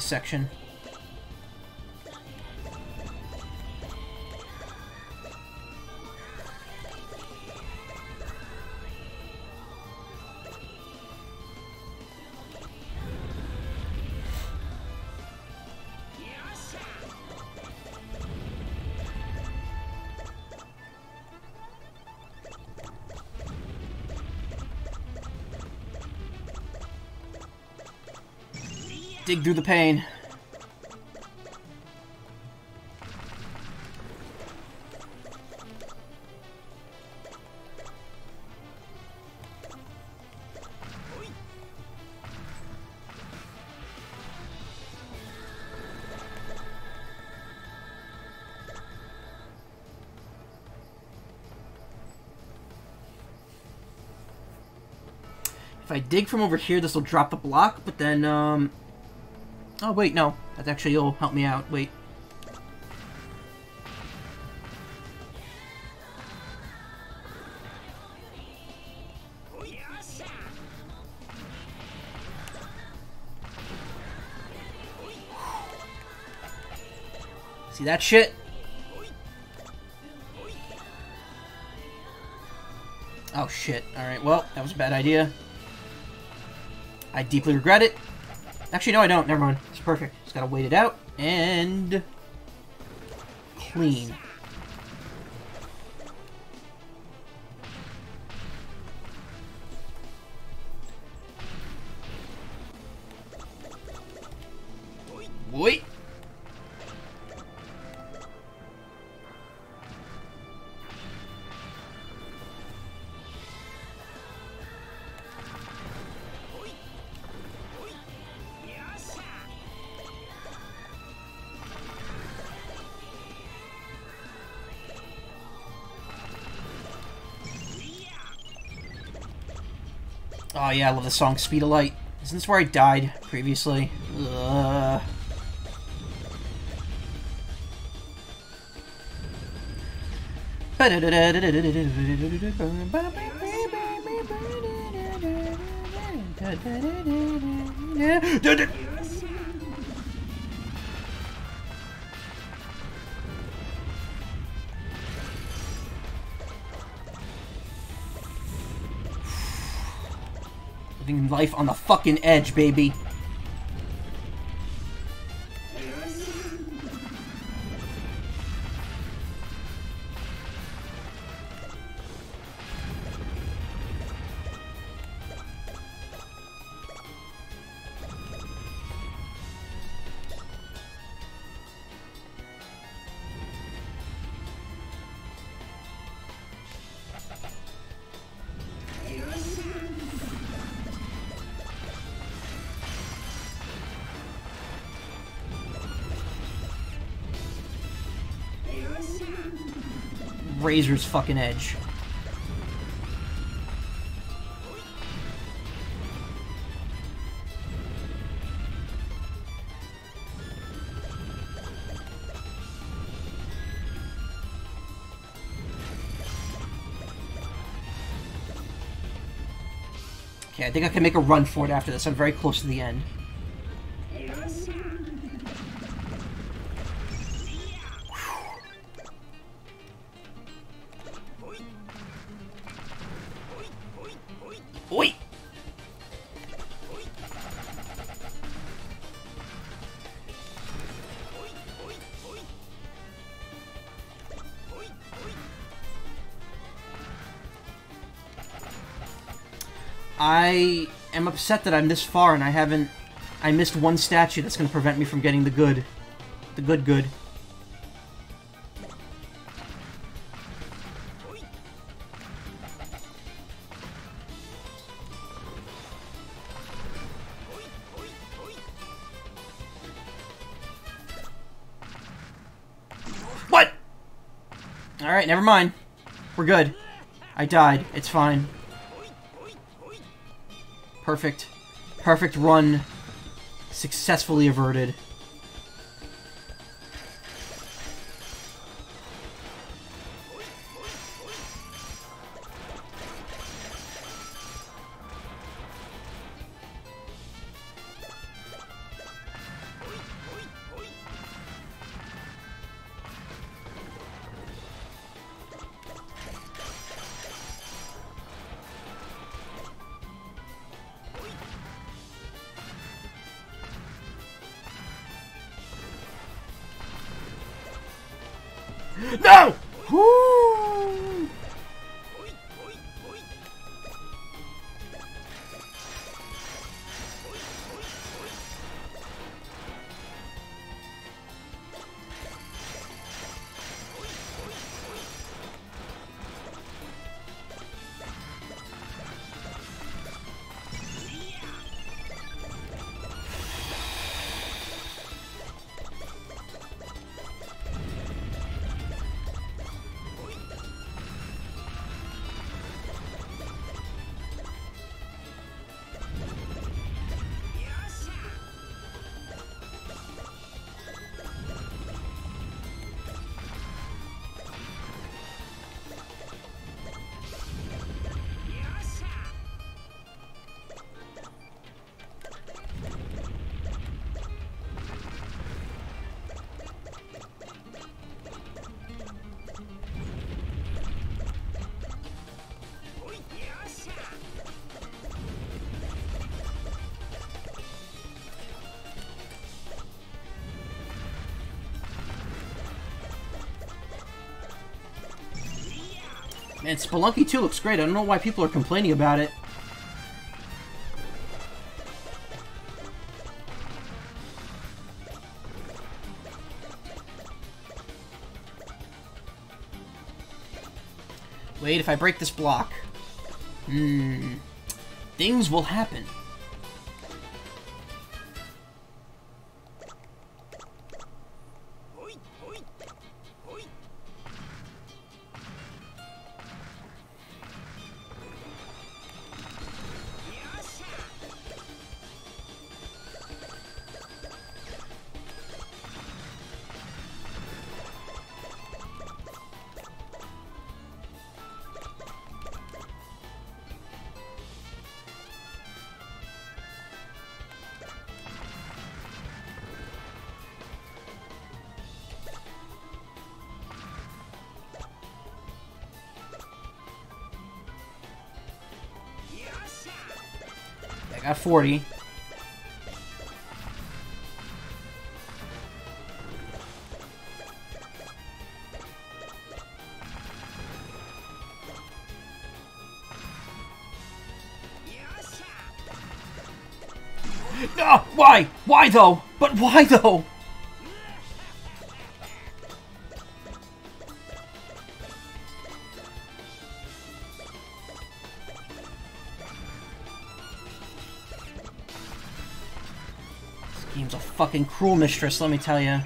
Section. Dig through the pain. If I dig from over here, this will drop the block, but then, um... Oh, wait, no. That actually will help me out. Wait. See that shit? Oh shit. Alright, well, that was a bad idea. I deeply regret it. Actually, no, I don't. Never mind. Perfect. Just gotta wait it out and clean. Oh yeah, I love the song Speed of Light. Isn't this where I died previously? Ugh. Life on the fucking edge, baby. Razor's fucking edge. Okay, I think I can make a run for it after this. I'm very close to the end. Upset that I'm this far and I haven't... I missed one statue that's going to prevent me from getting the good. The good good. What? Alright, never mind. We're good. I died. It's fine. Perfect. Perfect run. Successfully averted. Man, Spelunky 2 looks great. I don't know why people are complaining about it. Wait, if I break this block... Hmm... Things will happen. 40. No! Why? Why though? But why though? fucking cruel mistress, let me tell you.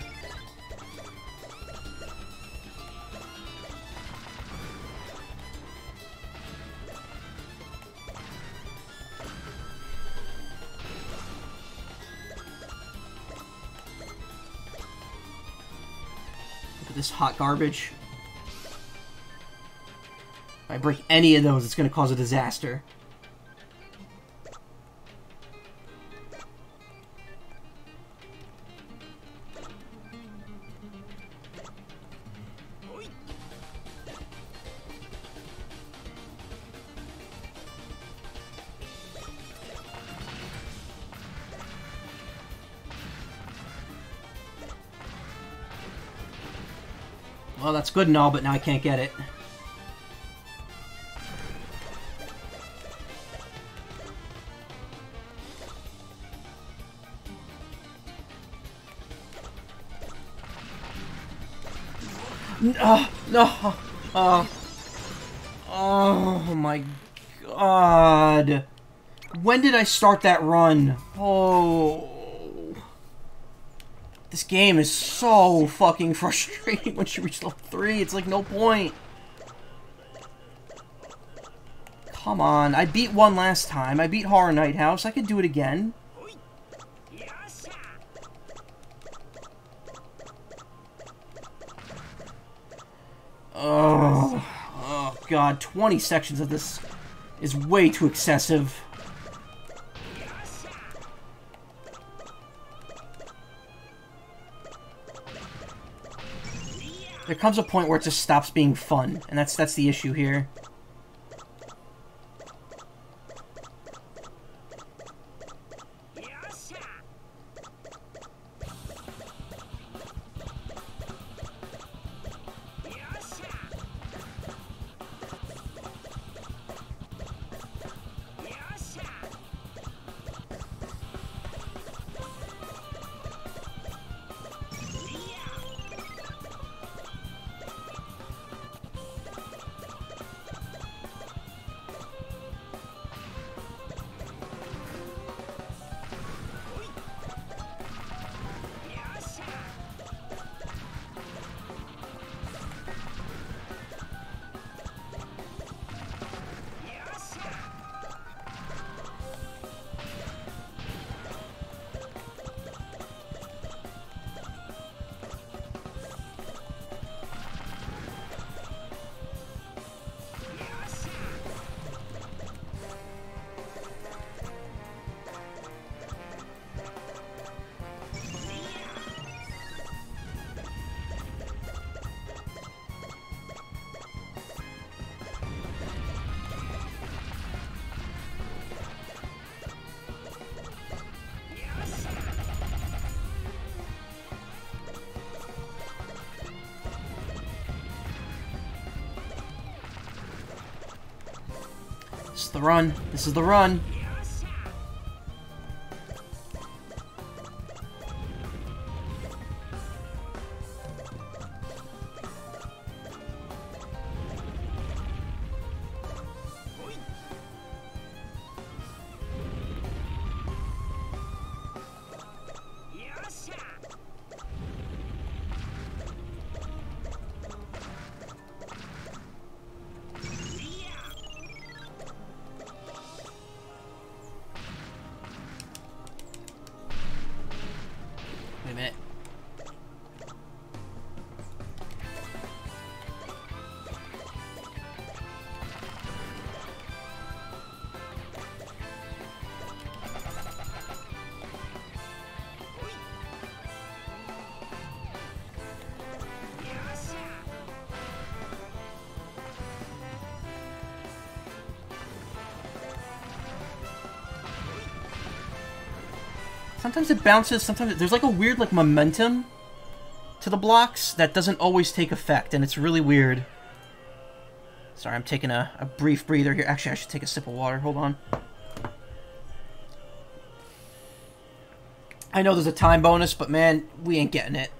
Look at this hot garbage. If I break any of those, it's going to cause a disaster. Good and all, but now I can't get it. No, no, oh, oh my god. When did I start that run? Oh. This game is so fucking <laughs> frustrating once you reach level 3. It's like no point. Come on, I beat one last time. I beat Horror Night House. I could do it again. Oh, oh god, 20 sections of this is way too excessive. There comes a point where it just stops being fun, and that's that's the issue here. Run. This is the run. Sometimes it bounces, sometimes it, there's like a weird like momentum to the blocks that doesn't always take effect, and it's really weird. Sorry, I'm taking a, a brief breather here. Actually, I should take a sip of water. Hold on. I know there's a time bonus, but man, we ain't getting it.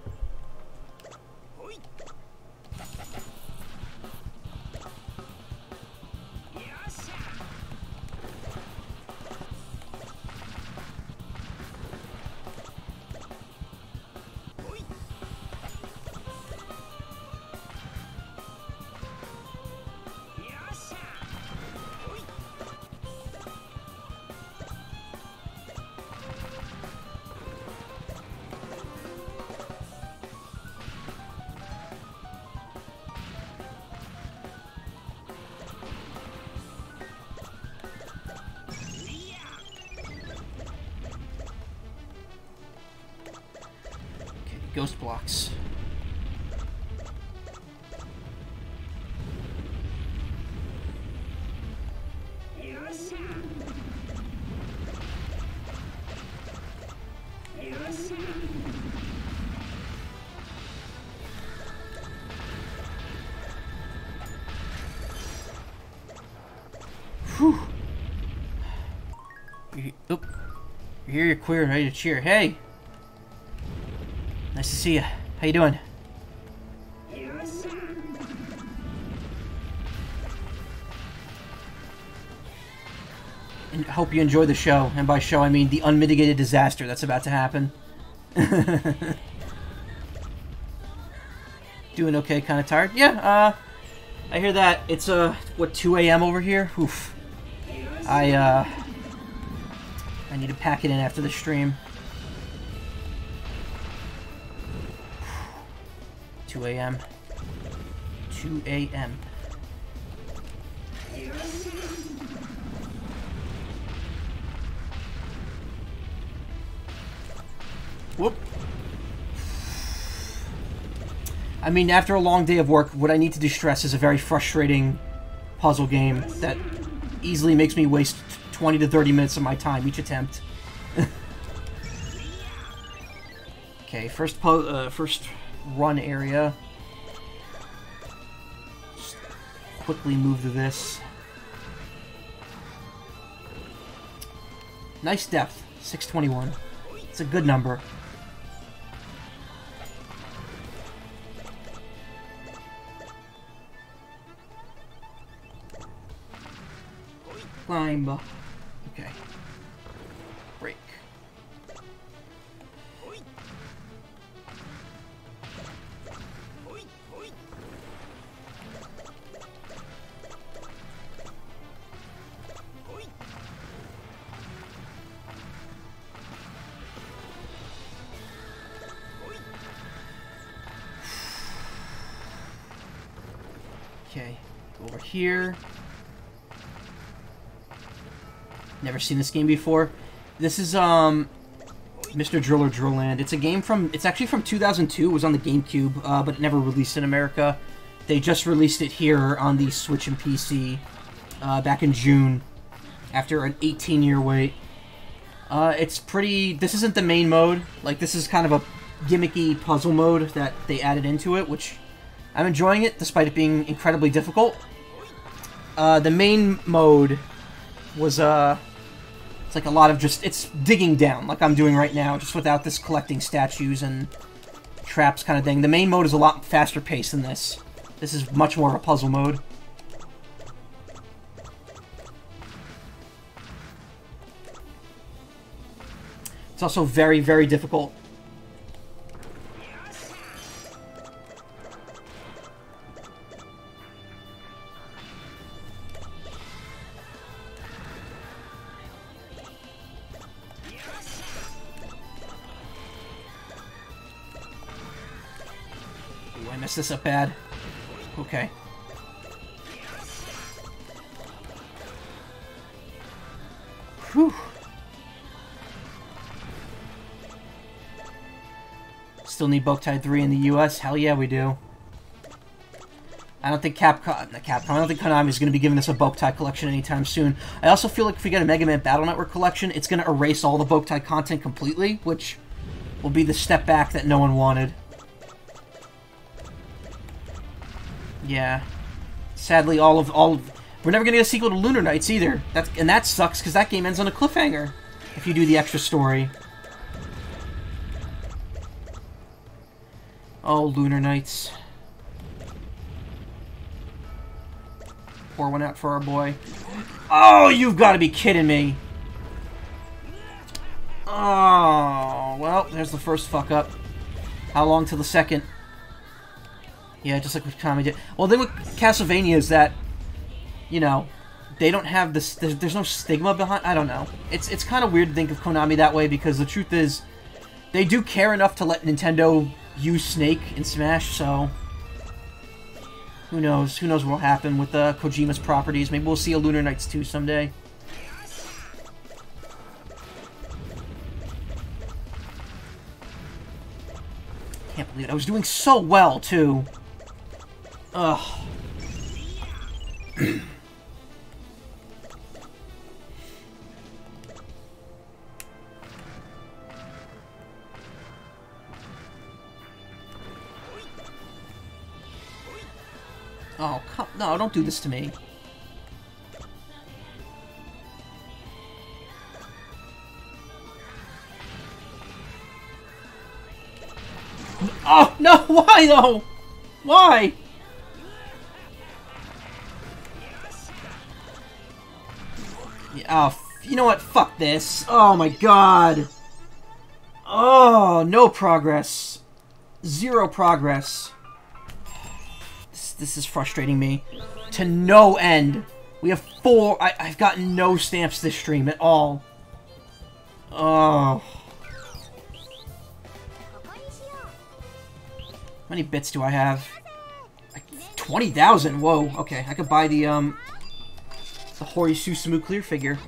Here, you're queer and ready to cheer. Hey! Nice to see you. How you doing? And hope you enjoy the show. And by show, I mean the unmitigated disaster that's about to happen. <laughs> Doing okay, kind of tired? Yeah, uh, I hear that. It's, uh, what, 2 a.m. over here? Oof. I, uh, I need to pack it in after the stream. 2 a.m. 2 a.m. Whoop. I mean, after a long day of work, what I need to distress is a very frustrating puzzle game that easily makes me waste 20 to 30 minutes of my time each attempt. okay, first po uh, first run area. Just quickly move to this. Nice depth, 621. It's a good number. Climb. Never seen this game before. This is um Mr. Driller Drill Land. It's a game from it's actually from 2002. It was on the GameCube, uh, but it never released in America. They just released it here on the Switch and PC uh, back in June after an 18 year wait. Uh, it's pretty. This isn't the main mode. Like this is kind of a gimmicky puzzle mode that they added into it, which I'm enjoying it despite it being incredibly difficult. Uh, the main mode was uh it's like a lot of just it's digging down like I'm doing right now just without this collecting statues and traps kind of thing. The main mode is a lot faster paced than this. This is much more of a puzzle mode. It's also very, very difficult. This up bad. Okay. Whew. Still need Boktai 3 in the US? Hell yeah, we do. I don't think Capcom, not Capcom, I don't think Konami is going to be giving us a Boktai collection anytime soon. I also feel like if we get a Mega Man Battle Network collection, it's going to erase all the Boktai content completely, which will be the step back that no one wanted. Yeah. Sadly, all of all, of, we're never gonna get a sequel to Lunar Knights either. That's and that sucks because that game ends on a cliffhanger. If you do the extra story. Oh, Lunar Knights. Pour one out for our boy. Oh, you've got to be kidding me. Oh, well, there's the first fuck up. How long till the second? Yeah, just like with Konami did. Well, then with Castlevania is that, you know, they don't have this. There's, there's no stigma behind. I don't know. It's it's kind of weird to think of Konami that way because the truth is, they do care enough to let Nintendo use Snake in Smash. So who knows? Who knows what will happen with uh, Kojima's properties? Maybe we'll see a Lunar Knights 2 someday. Dude, I was doing so well, too. Ugh. oh, come, no, don't do this to me. Oh, no, <laughs> why though? Why? Oh, you know what? Fuck this. Oh my god. Oh, no progress. Zero progress. This, this is frustrating me. To no end. We have four... I, I've gotten no stamps this stream at all. Oh. How many bits do I have? Like 20,000? Whoa, okay. I could buy the, um... The Hori Susumu clear figure.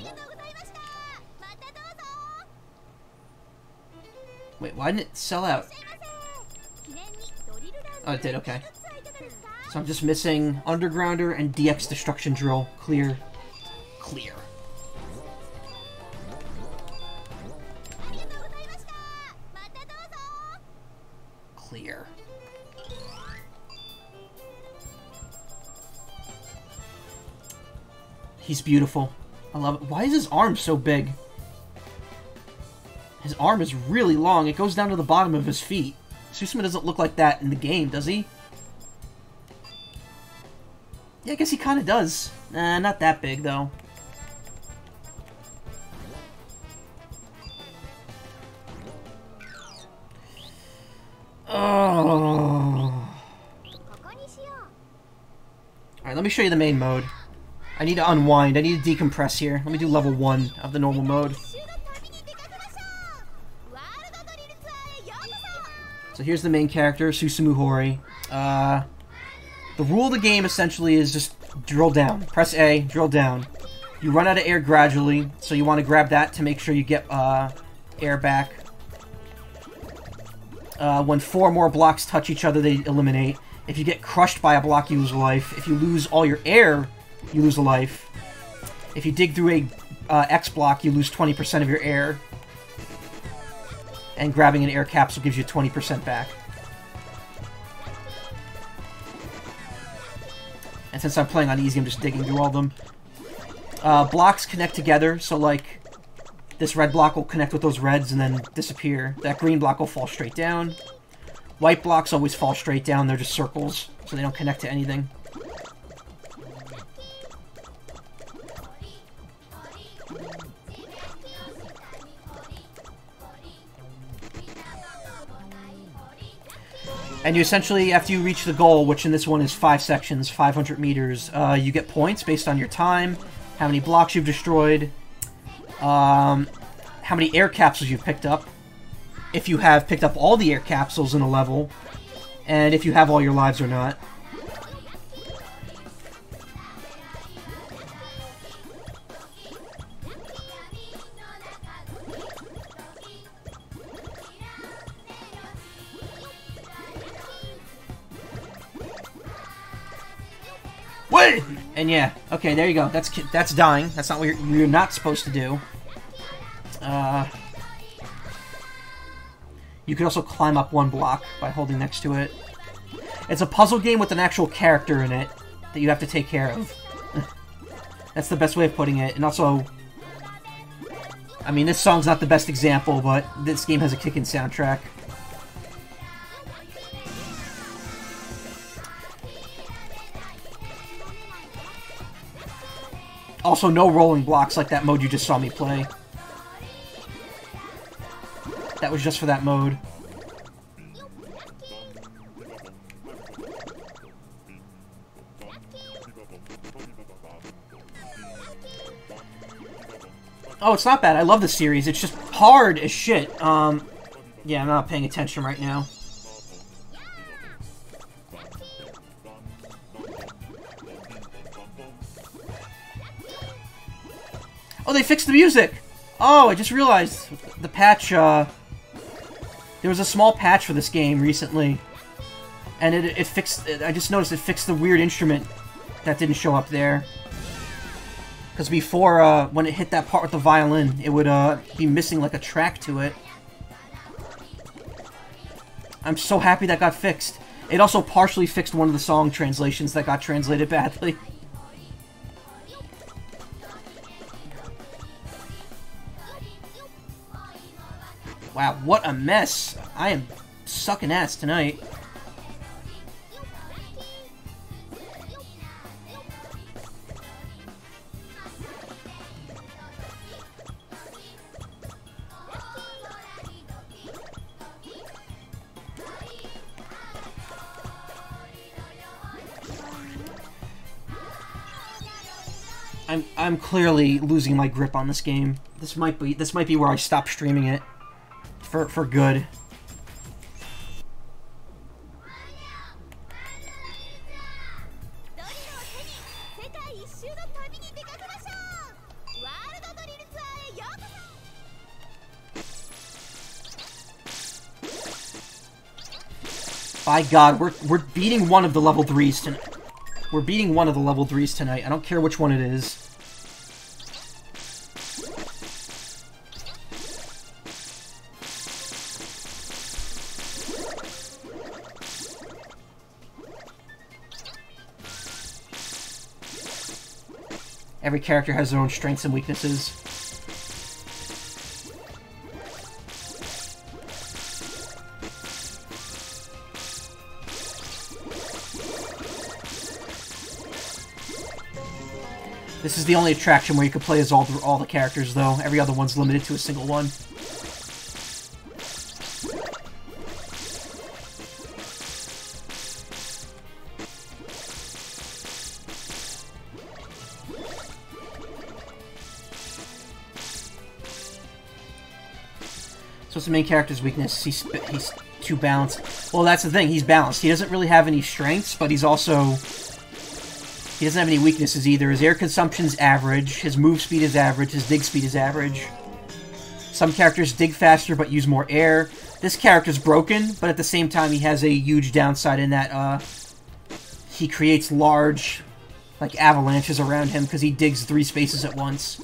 Wait, why didn't it sell out? Oh, it did, okay. So I'm just missing Undergrounder and DX Destruction Drill. Clear. Clear. Clear. He's beautiful. I love it. Why is his arm so big? His arm is really long. It goes down to the bottom of his feet. Susumu doesn't look like that in the game, does he? Yeah, I guess he kind of does. Nah, not that big, though. Oh. Alright, let me show you the main mode. I need to unwind. I need to decompress here. Let me do level 1 of the normal mode. So here's the main character, Susumu Hori. Uh, the rule of the game essentially is just drill down. Press A, drill down. You run out of air gradually, so you want to grab that to make sure you get uh, air back. Uh, when four more blocks touch each other, they eliminate. If you get crushed by a block, you lose life. If you lose all your air, you lose a life. If you dig through a uh, X block, you lose 20% of your air. And grabbing an air capsule gives you 20% back. And since I'm playing on easy, I'm just digging through all of them. Uh, blocks connect together, so like, this red block will connect with those reds and then disappear. That green block will fall straight down. White blocks always fall straight down, they're just circles, so they don't connect to anything. And you essentially, after you reach the goal, which in this one is five sections, 500 meters, uh, you get points based on your time, how many blocks you've destroyed, um, how many air capsules you've picked up, if you have picked up all the air capsules in a level, and if you have all your lives or not. What? And yeah, okay, there you go. That's that's dying. That's not what you're, you're not supposed to do. Uh, you can also climb up one block by holding next to it. It's a puzzle game with an actual character in it that you have to take care of. <laughs> That's the best way of putting it. And also, I mean, this song's not the best example, but this game has a kicking soundtrack. Also, no rolling blocks like that mode you just saw me play. That was just for that mode. Oh, it's not bad. I love the series. It's just hard as shit. Um, yeah, I'm not paying attention right now. Oh, they fixed the music! Oh, I just realized the patch, uh... There was a small patch for this game recently, and it, it fixed. I just noticed it fixed the weird instrument that didn't show up there. Because before, uh, when it hit that part with the violin, it would uh, be missing like a track to it. I'm so happy that got fixed. It also partially fixed one of the song translations that got translated <laughs> badly. Wow, what a mess. I am sucking ass tonight. I'm I'm clearly losing my grip on this game. This might be this might be where I stop streaming it for for good. By God, we're we're beating one of the level threes tonight. We're beating one of the level threes tonight. I don't care which one it is. Every character has their own strengths and weaknesses. This is the only attraction where you can play as all the, all the characters, though. Every other one's limited to a single one. The main character's weakness? He's, he's too balanced. Well, that's the thing. He's balanced. He doesn't really have any strengths, but he's also... He doesn't have any weaknesses either. His air consumption's average, his move speed is average, his dig speed is average. Some characters dig faster but use more air. This character's broken, but at the same time he has a huge downside in that uh, he creates large like avalanches around him because he digs three spaces at once.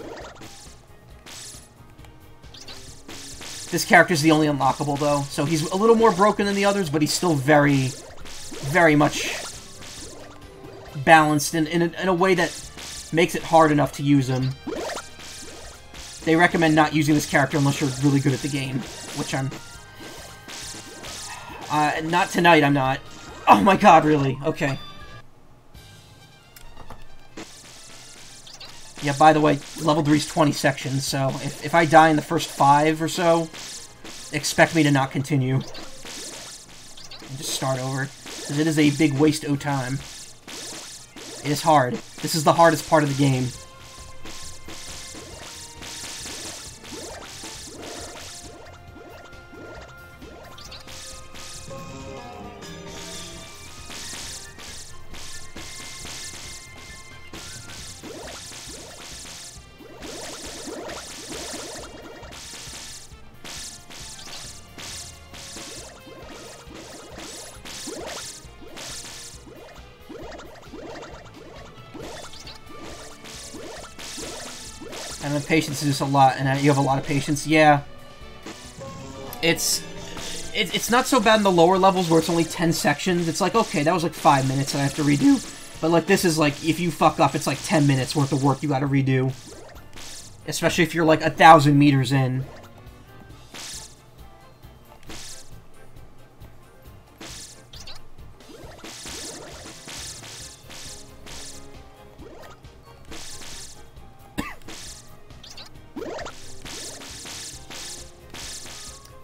This character's the only unlockable, though, so he's a little more broken than the others, but he's still very, very much balanced in, in, a, in a way that makes it hard enough to use him. They recommend not using this character unless you're really good at the game, which I'm... Uh, not tonight, I'm not. Oh my god, really? Okay. Yeah, by the way, level 3 is 20 sections, so if, if I die in the first 5 or so, expect me to not continue. And just start over, because it is a big waste of time. It is hard. This is the hardest part of the game. Patience is just a lot, and you have a lot of patience. Yeah. It's... It, it's not so bad in the lower levels where it's only 10 sections. It's like, okay, that was like 5 minutes that I have to redo. But like, this is like, if you fuck up, it's like 10 minutes worth of work you gotta redo. Especially if you're like a thousand meters in.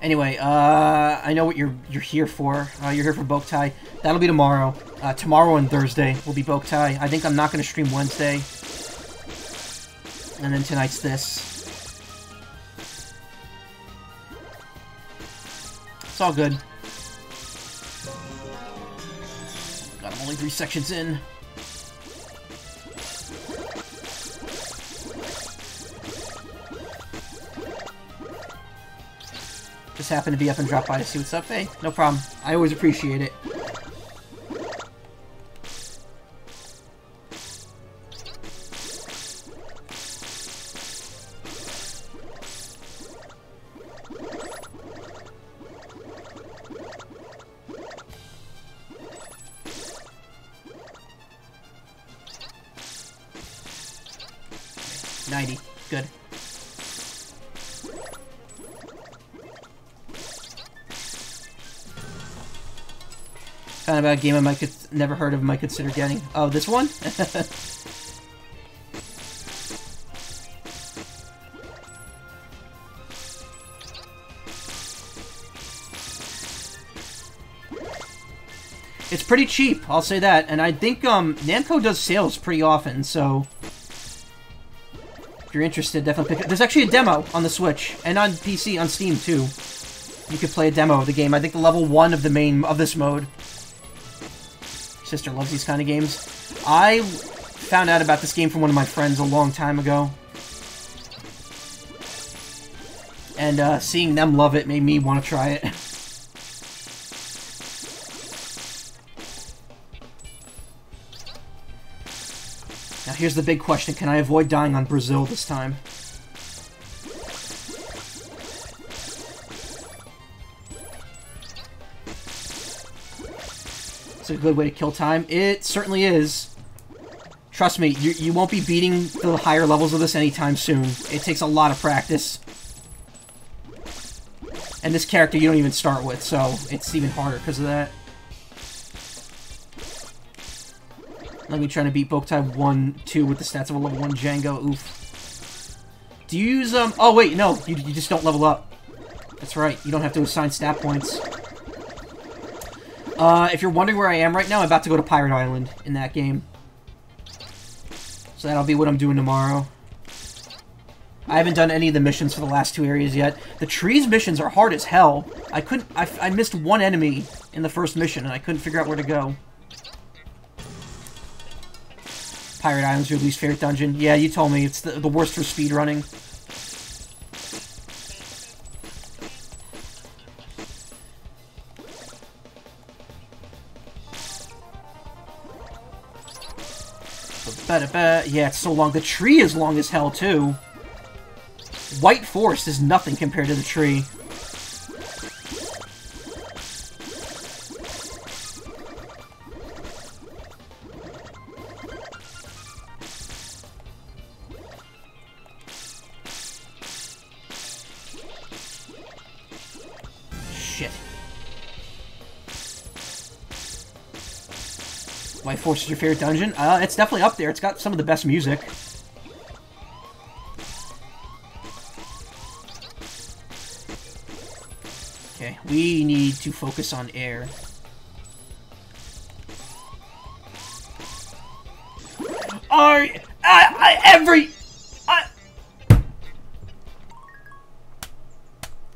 Anyway, uh, I know what you're you're here for. Uh, you're here for Boktai. That'll be tomorrow. Uh, tomorrow and Thursday will be Boktai. I think I'm not going to stream Wednesday. And then tonight's this. It's all good. I'm only three sections in. Just happened to be up and dropped by to see what's up. Hey, no problem. I always appreciate it. A game I might never heard of, might consider getting. Oh, this one? <laughs> it's pretty cheap, I'll say that. And I think um, Namco does sales pretty often, so if you're interested, definitely pick it. There's actually a demo on the Switch and on PC on Steam too. You could play a demo of the game. I think the level one of the main of this mode. Sister loves these kind of games. I found out about this game from one of my friends a long time ago. And uh, seeing them love it made me want to try it. <laughs> now here's the big question. Can I avoid dying on Brazil this time? Good way to kill time. It certainly is. Trust me, you, you won't be beating the higher levels of this anytime soon. It takes a lot of practice. And this character you don't even start with, so it's even harder because of that. Let me try to beat Boktai 1, 2 with the stats of a level 1 Django. Oof. Do you use, um... Oh, wait, no. You, you just don't level up. That's right. You don't have to assign stat points. Uh, if you're wondering where I am right now, I'm about to go to Pirate Island in that game. So that'll be what I'm doing tomorrow. I haven't done any of the missions for the last two areas yet. The trees missions are hard as hell. I couldn't... I, I missed one enemy in the first mission, and I couldn't figure out where to go. Pirate Island's your least favorite dungeon. Yeah, you told me. It's the, the worst for speedrunning. Uh, yeah, it's so long. The tree is long as hell, too. White Forest is nothing compared to the tree. Forest is your favorite dungeon? Uh, it's definitely up there. It's got some of the best music. Okay, we need to focus on air. Are I, I, every I,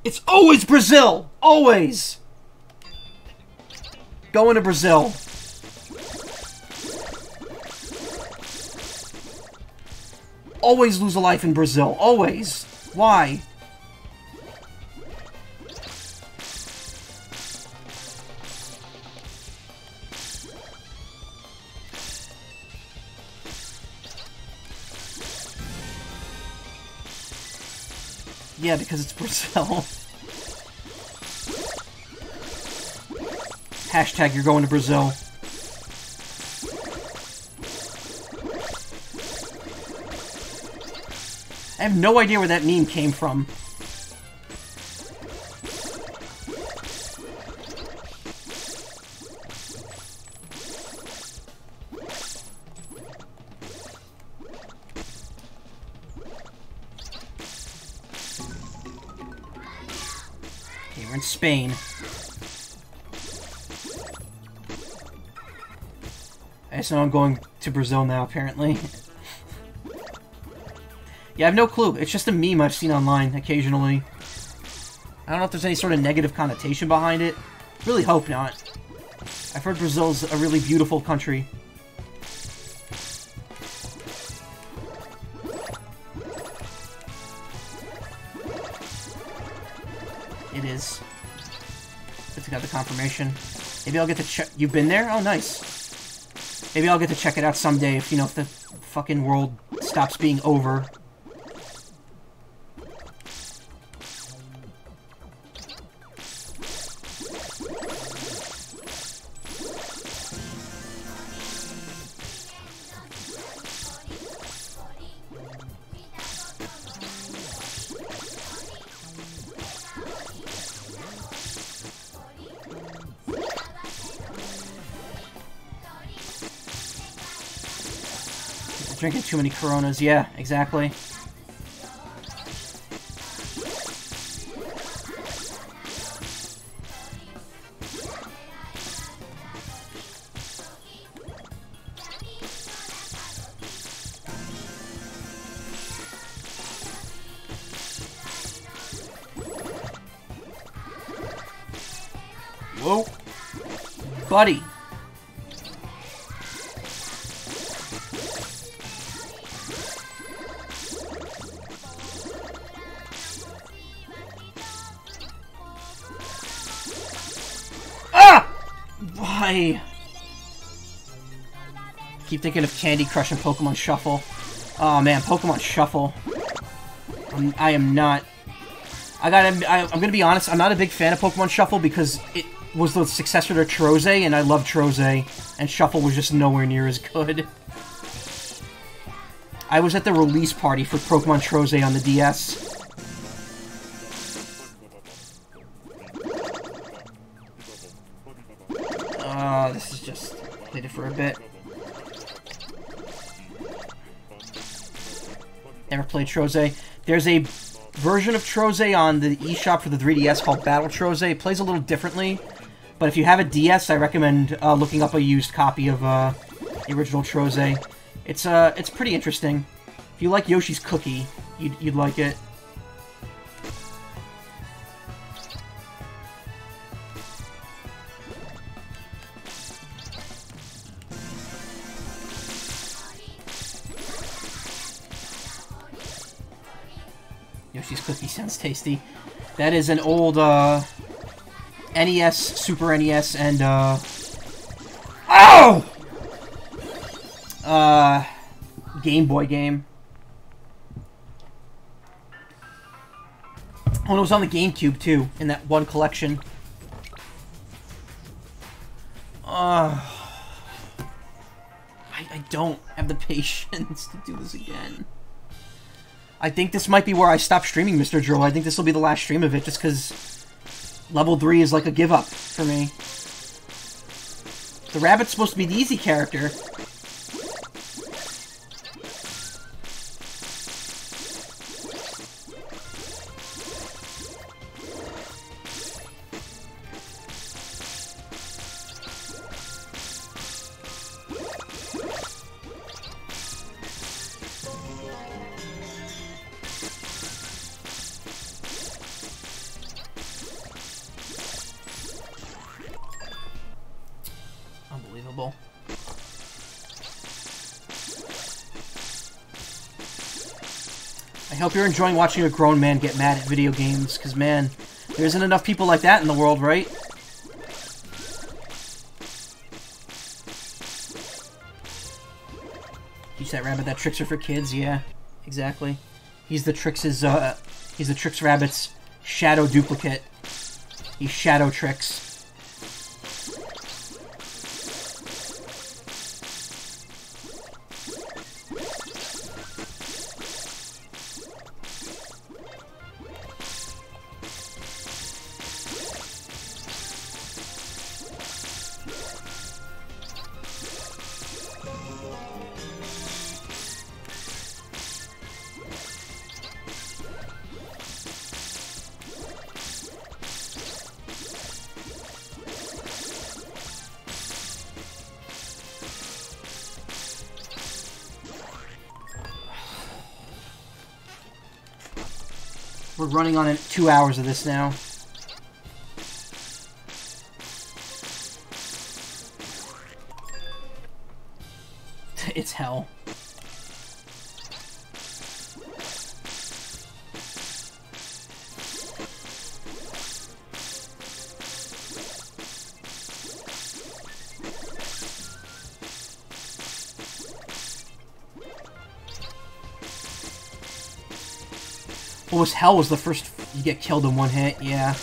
It's always Brazil, always. Going to Brazil. Always lose a life in Brazil, always. Why? Yeah, because it's <laughs> Brazil. Hashtag you're going to Brazil. I have no idea where that meme came from. Okay, we're in Spain. I know I'm going to Brazil now, apparently. <laughs> Yeah, I have no clue. It's just a meme I've seen online occasionally. I don't know if there's any sort of negative connotation behind it. Really hope not. I've heard Brazil's a really beautiful country. It is. To got the confirmation. Maybe I'll get to check. You've been there? Oh, nice. Maybe I'll get to check it out someday if, you know, if the fucking world stops being over. Too many Coronas. Yeah, exactly. Whoa. Buddy. Candy Crush and Pokemon Shuffle. Oh man, Pokemon Shuffle. I'm, I am not. I gotta. I, I'm gonna be honest. I'm not a big fan of Pokemon Shuffle because it was the successor to Trozei, and I love Trozei, and Shuffle was just nowhere near as good. <laughs> I was at the release party for Pokemon Trozei on the DS. Trozei. There's a version of Trozei on the eShop for the 3DS called Battle Trozei. It plays a little differently, but if you have a DS, I recommend uh, looking up a used copy of uh, the original Trozei. It's uh, it's pretty interesting. If you like Yoshi's Cookie, you'd, you'd like it. Tasty. That is an old uh, NES, Super NES, and uh, oh, uh, Game Boy game. And it was on the GameCube too, in that one collection. Uh, I, I don't have the <laughs> patience to do this again. I think this might be where I stop streaming Mr. Drill. I think this will be the last stream of it, just because level 3 is like a give up for me. The rabbit's supposed to be the easy character. Hope you're enjoying watching a grown man get mad at video games, because, man, there isn't enough people like that in the world, right? Teach that rabbit that tricks are for kids, yeah, exactly. He's the Trix's, uh, he's the Trix Rabbit's shadow duplicate. He's Shadow Tricks. Running on two hours of this now. <laughs> it's hell. Hell was the first you get killed in one hit, yeah.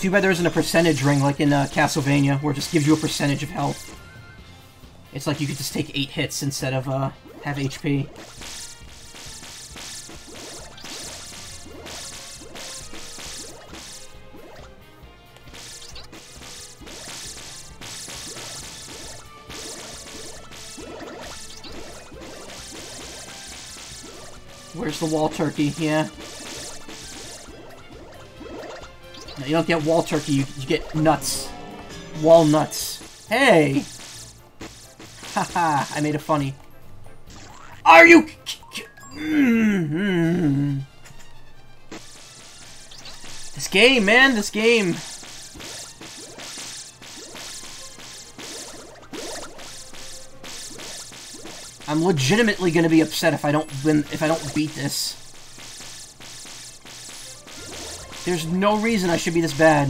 Too bad there isn't a percentage ring like in uh, Castlevania, where it just gives you a percentage of health. It's like you could just take 8 hits instead of uh, have HP. The wall turkey? Yeah. No, you don't get wall turkey, you, you get nuts. Walnuts. Hey! Haha, I made it funny. Are you... Mm -hmm. This game, man, this game. I'm legitimately gonna be upset if I don't win, if I don't beat this. There's no reason I should be this bad.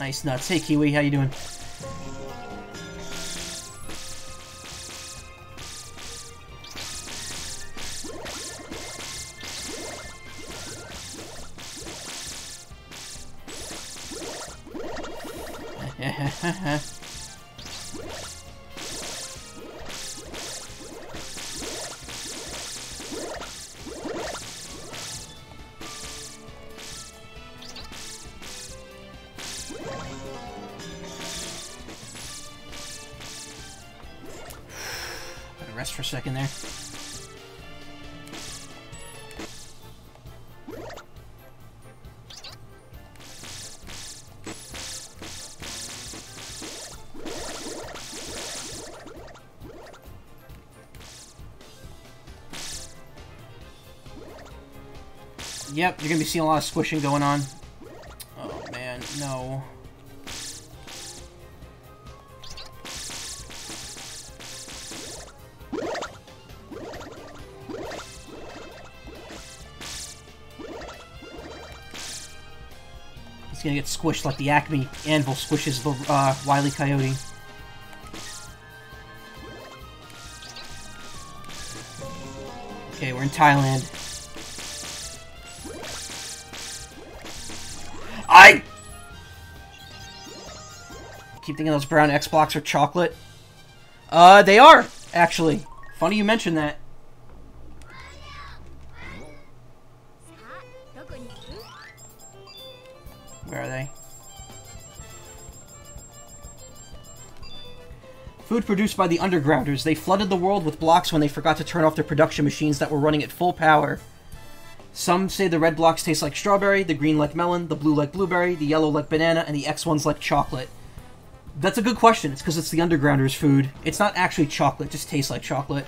Nice nuts. Hey Kiwi, how you doing? Yep, you're gonna be seeing a lot of squishing going on. Oh man, no. He's gonna get squished like the Acme anvil squishes the uh, Wily Coyote. Okay, we're in Thailand. Thinking those brown X blocks are chocolate. Uh, they are actually. Funny you mentioned that. Where are they? Food produced by the Undergrounders. They flooded the world with blocks when they forgot to turn off their production machines that were running at full power. Some say the red blocks taste like strawberry, the green like melon, the blue like blueberry, the yellow like banana, and the X ones like chocolate. That's a good question. It's because it's the Undergrounders' food. It's not actually chocolate, just tastes like chocolate.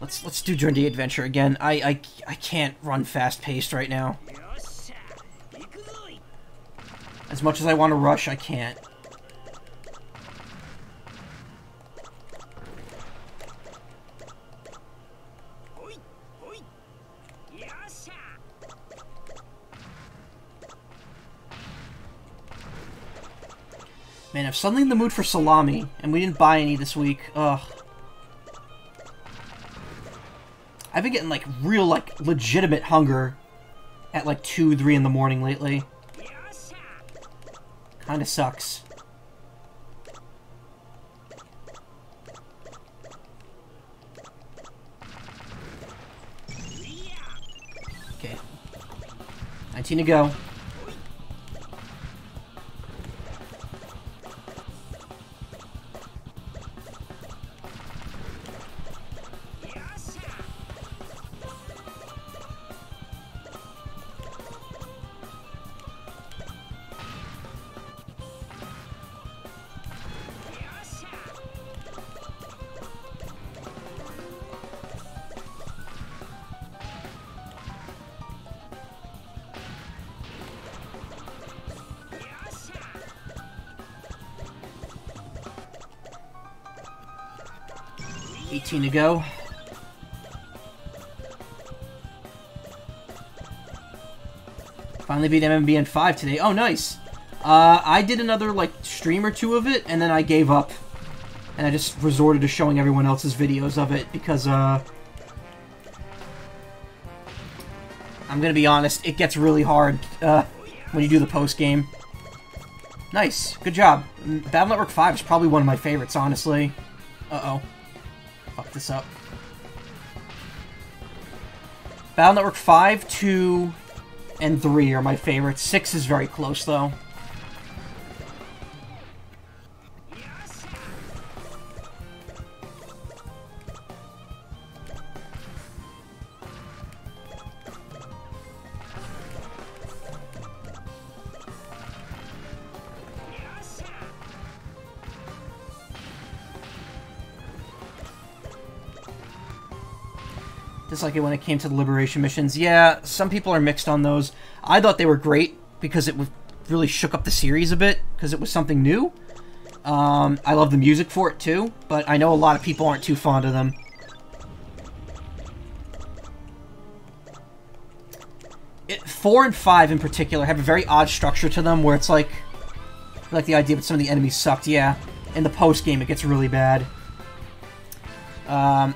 Let's let's do Journey Adventure again. I I I can't run fast paced right now. As much as I want to rush, I can't. I'm suddenly in the mood for salami, and we didn't buy any this week. Ugh. I've been getting, like, real, like, legitimate hunger at, like, 2, 3 in the morning lately. Kinda sucks. Okay. 19 to go. Go. Finally beat MMBN 5 today. Oh, nice. Uh, I did another, like, stream or two of it, and then I gave up. And I just resorted to showing everyone else's videos of it, because, uh... I'm gonna be honest, it gets really hard, uh, when you do the post-game. Nice. Good job. Battle Network 5 is probably one of my favorites, honestly. Uh-oh. This up. Battle Network 5, 2, and 3 are my favorites. 6 is very close, though. Like it when it came to the Liberation missions. Yeah, some people are mixed on those. I thought they were great because it really shook up the series a bit because it was something new. Um, I love the music for it too, but I know a lot of people aren't too fond of them. It, four and five in particular have a very odd structure to them where it's like, like the idea that some of the enemies sucked. Yeah, in the post game it gets really bad. Um,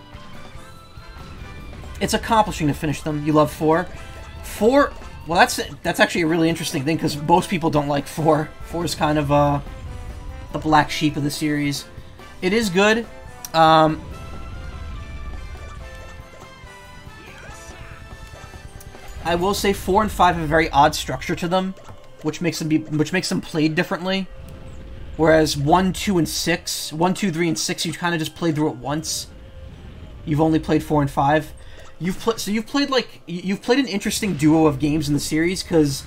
it's accomplishing to finish them. You love four. Four, well, that's that's actually a really interesting thing because most people don't like four. Four is kind of uh, the black sheep of the series. It is good. Um, I will say four and five have a very odd structure to them, which makes them be which makes them played differently. Whereas one, two, and six, one, two, three, and six, you kind of just played through it once. You've only played four and five. You've played so you've played like you've played an interesting duo of games in the series because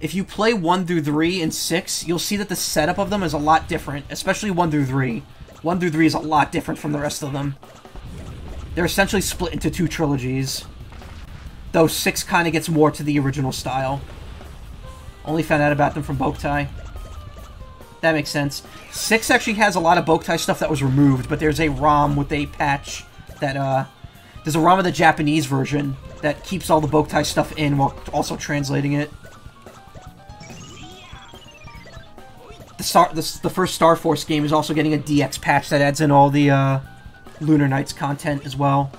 if you play one through three and six, you'll see that the setup of them is a lot different, especially one through three. One through three is a lot different from the rest of them. They're essentially split into two trilogies. Though six kind of gets more to the original style. Only found out about them from Boktai. That makes sense. Six actually has a lot of Boktai stuff that was removed, but there's a ROM with a patch that uh, there's a ROM of the Japanese version that keeps all the Boktai stuff in while also translating it. The, Star, the, the first Star Force game is also getting a DX patch that adds in all the uh, Lunar Knights content as well.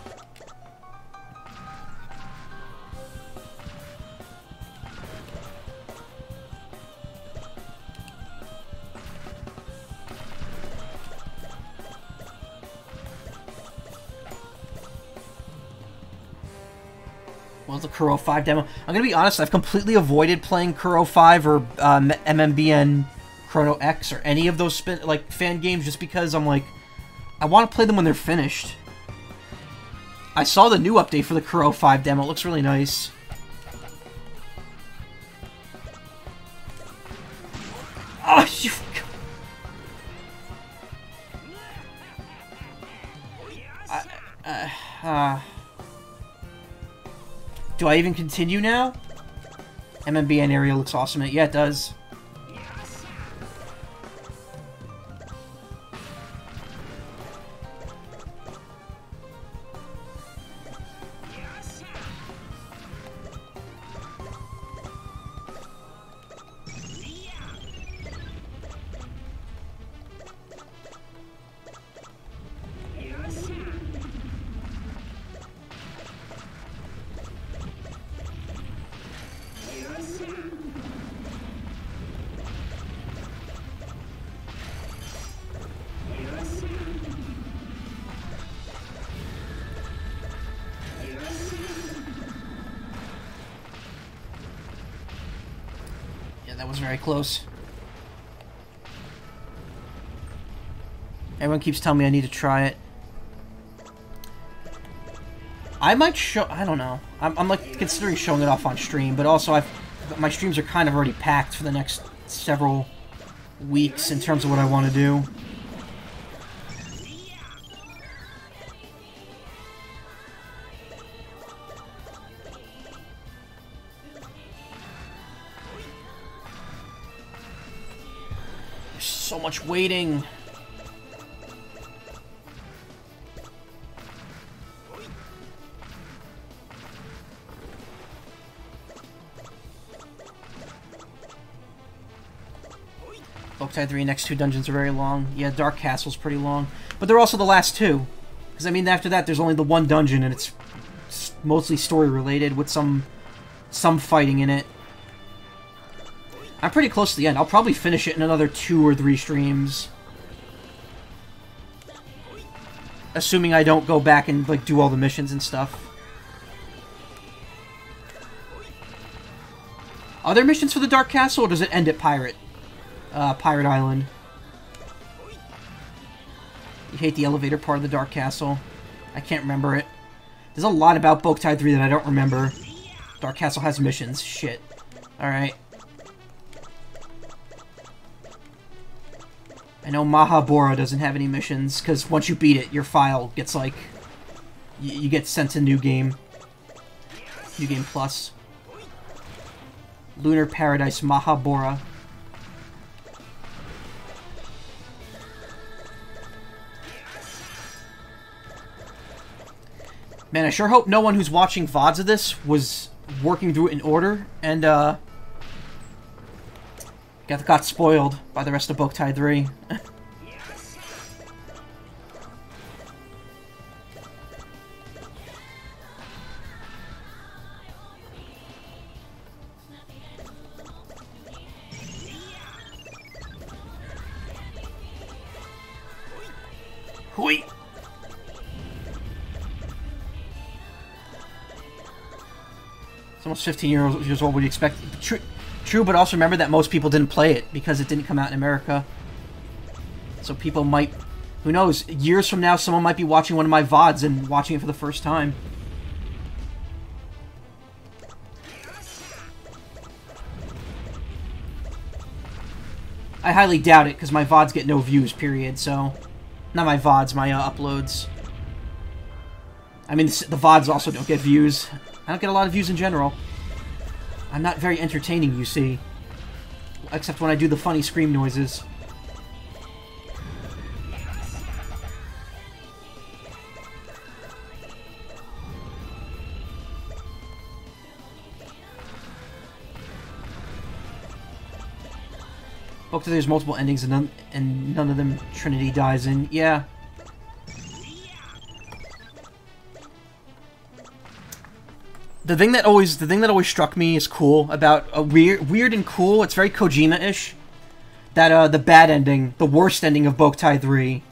The Kuro 5 demo. I'm gonna be honest, I've completely avoided playing Kuro 5 or um, MMBN Chrono X or any of those spin like fan games just because I'm like, I want to play them when they're finished. I saw the new update for the Kuro 5 demo. It looks really nice. Oh, you... Uh, uh... Do I even continue now? MMBN area looks awesome. Yeah, it does. Close. Everyone keeps telling me I need to try it. I might show... I don't know. I'm, I'm, like, considering showing it off on stream, but also I've... My streams are kind of already packed for the next several weeks in terms of what I want to do. waiting. Boktai 3 next two dungeons are very long. Yeah, Dark Castle's pretty long. But they're also the last two. Because, I mean, after that, there's only the one dungeon, and it's mostly story-related with some some fighting in it. I'm pretty close to the end. I'll probably finish it in another two or three streams. Assuming I don't go back and, like, do all the missions and stuff. Are there missions for the Dark Castle, or does it end at Pirate? Uh, Pirate Island. You hate the elevator part of the Dark Castle. I can't remember it. There's a lot about Boktai 3 that I don't remember. Dark Castle has missions. Shit. Alright. I know Mahabora doesn't have any missions, because once you beat it, your file gets, like... You get sent to New Game. New Game Plus. Lunar Paradise Mahabora. Man, I sure hope no one who's watching VODs of this was working through it in order and, uh... Got, got spoiled by the rest of Book Boktai 3. Hui! It's almost 15 years, years old. Would you expect? True, but also remember that most people didn't play it because it didn't come out in America. So people might, who knows, years from now, someone might be watching one of my VODs and watching it for the first time. I highly doubt it because my VODs get no views, period, so... Not my VODs, my uh, uploads. I mean, the VODs also don't get views. I don't get a lot of views in general. I'm not very entertaining, you see. Except when I do the funny scream noises. Both there's multiple endings and none, and none of them Trinity dies in. Yeah. The thing that always the thing that always struck me is cool about a weird weird and cool. It's very Kojima-ish. That uh the bad ending, the worst ending of Boktai 3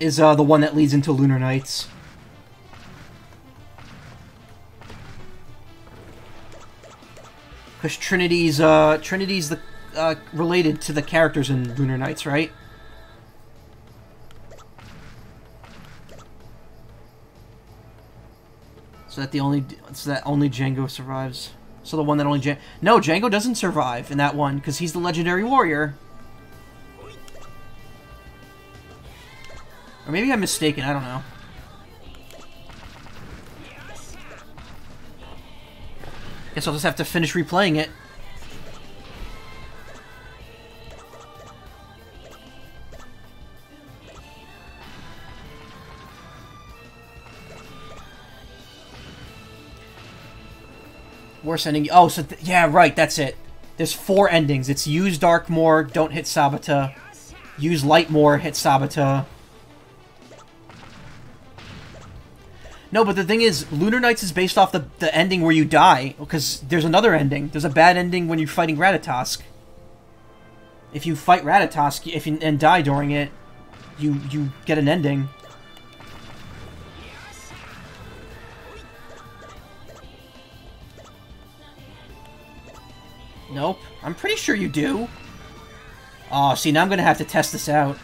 is uh the one that leads into Lunar Knights. Cuz Trinity's uh Trinity's the uh, related to the characters in Lunar Knights, right? So that the only so that only Django survives. So the one that only Django... No, Django doesn't survive in that one because he's the legendary warrior. Or maybe I'm mistaken. I don't know. Guess I'll just have to finish replaying it. Worst ending. Oh, so yeah, right. That's it. There's four endings. It's use dark more, don't hit Sabata. Use light more, hit Sabata. No, but the thing is, Lunar Knights is based off the, the ending where you die, because there's another ending. There's a bad ending when you're fighting Ratatosk. If you fight Ratatosk if you, and die during it, you you get an ending. Nope. I'm pretty sure you do. Oh, see, now I'm gonna have to test this out.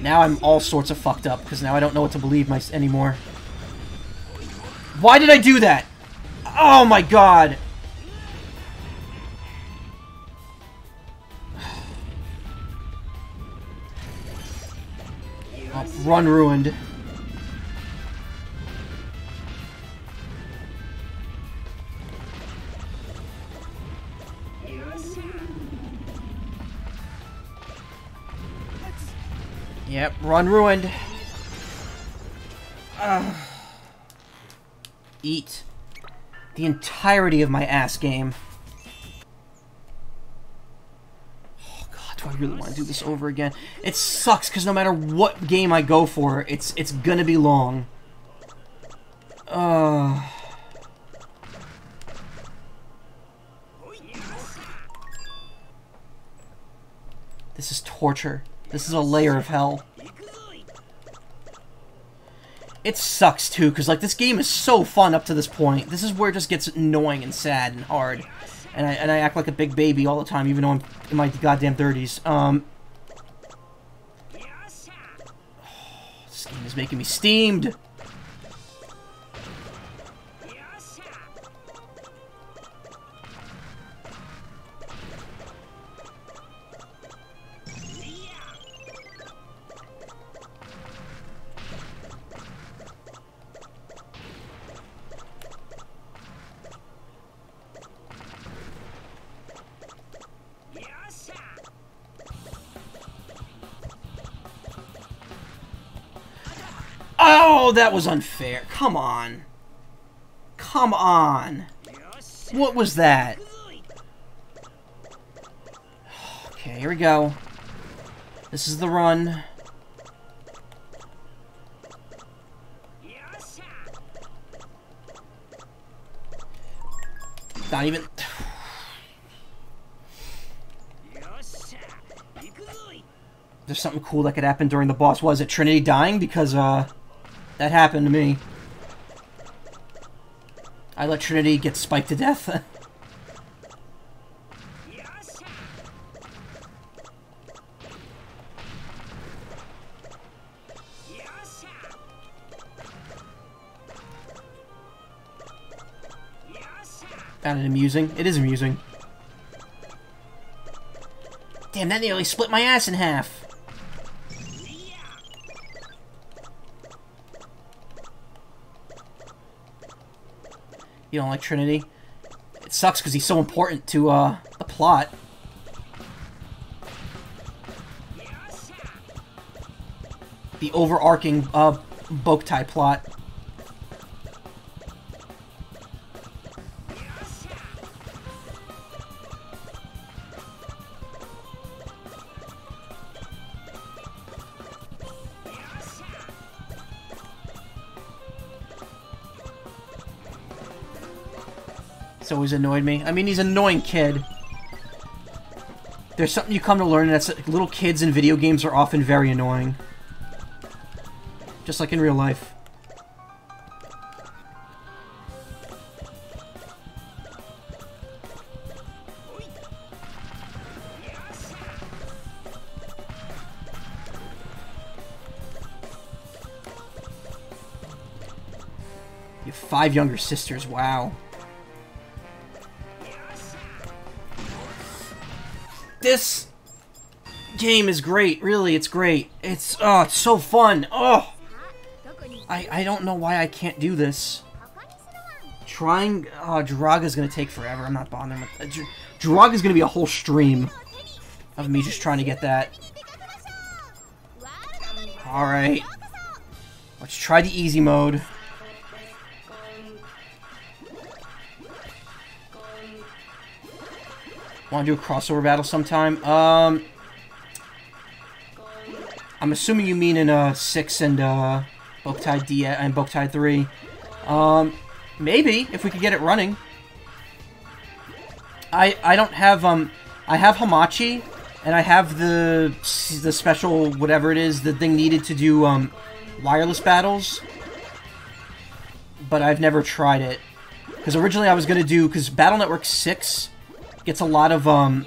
Now I'm all sorts of fucked up, because now I don't know what to believe my anymore. Why did I do that? Oh my god! Run ruined. Yep, run ruined. Eat. The entirety of my ass game. I really want to do this over again? It sucks because no matter what game I go for, it's it's gonna be long. Uh... This is torture. This is a layer of hell. It sucks too, because like this game is so fun up to this point. This is where it just gets annoying and sad and hard. And I, and I act like a big baby all the time, even though I'm in my goddamn 30s. Um, <sighs> this game is making me steamed. Oh, that was unfair. Come on. Come on. What was that? Okay, here we go. This is the run. Not even... There's something cool that could happen during the boss. Was it Trinity dying? Because, uh... That happened to me. I let Trinity get spiked to death. <laughs> Found it amusing. It is amusing. Damn, that nearly split my ass in half. You don't like Trinity? It sucks because he's so important to uh, the plot. The overarching uh, Boktai plot. Always annoyed me. I mean, he's an annoying kid. There's something you come to learn, that's that little kids in video games are often very annoying. Just like in real life. You have five younger sisters, wow. This game is great, really, it's great. It's, oh, it's so fun. Oh, I, I don't know why I can't do this. Trying, oh, Draga's gonna take forever. I'm not bothering with uh, Draga's gonna be a whole stream of me just trying to get that. Alright. Let's try the easy mode. Want to do a crossover battle sometime? Um, I'm assuming you mean in uh, 6 and uh, Boktai D and Boktai 3. Um, maybe, if we could get it running. I I don't have, um, I have Hamachi, and I have the, the special, whatever it is, the thing needed to do, um, wireless battles. But I've never tried it. Because originally I was going to do, because Battle Network 6 gets a lot of um,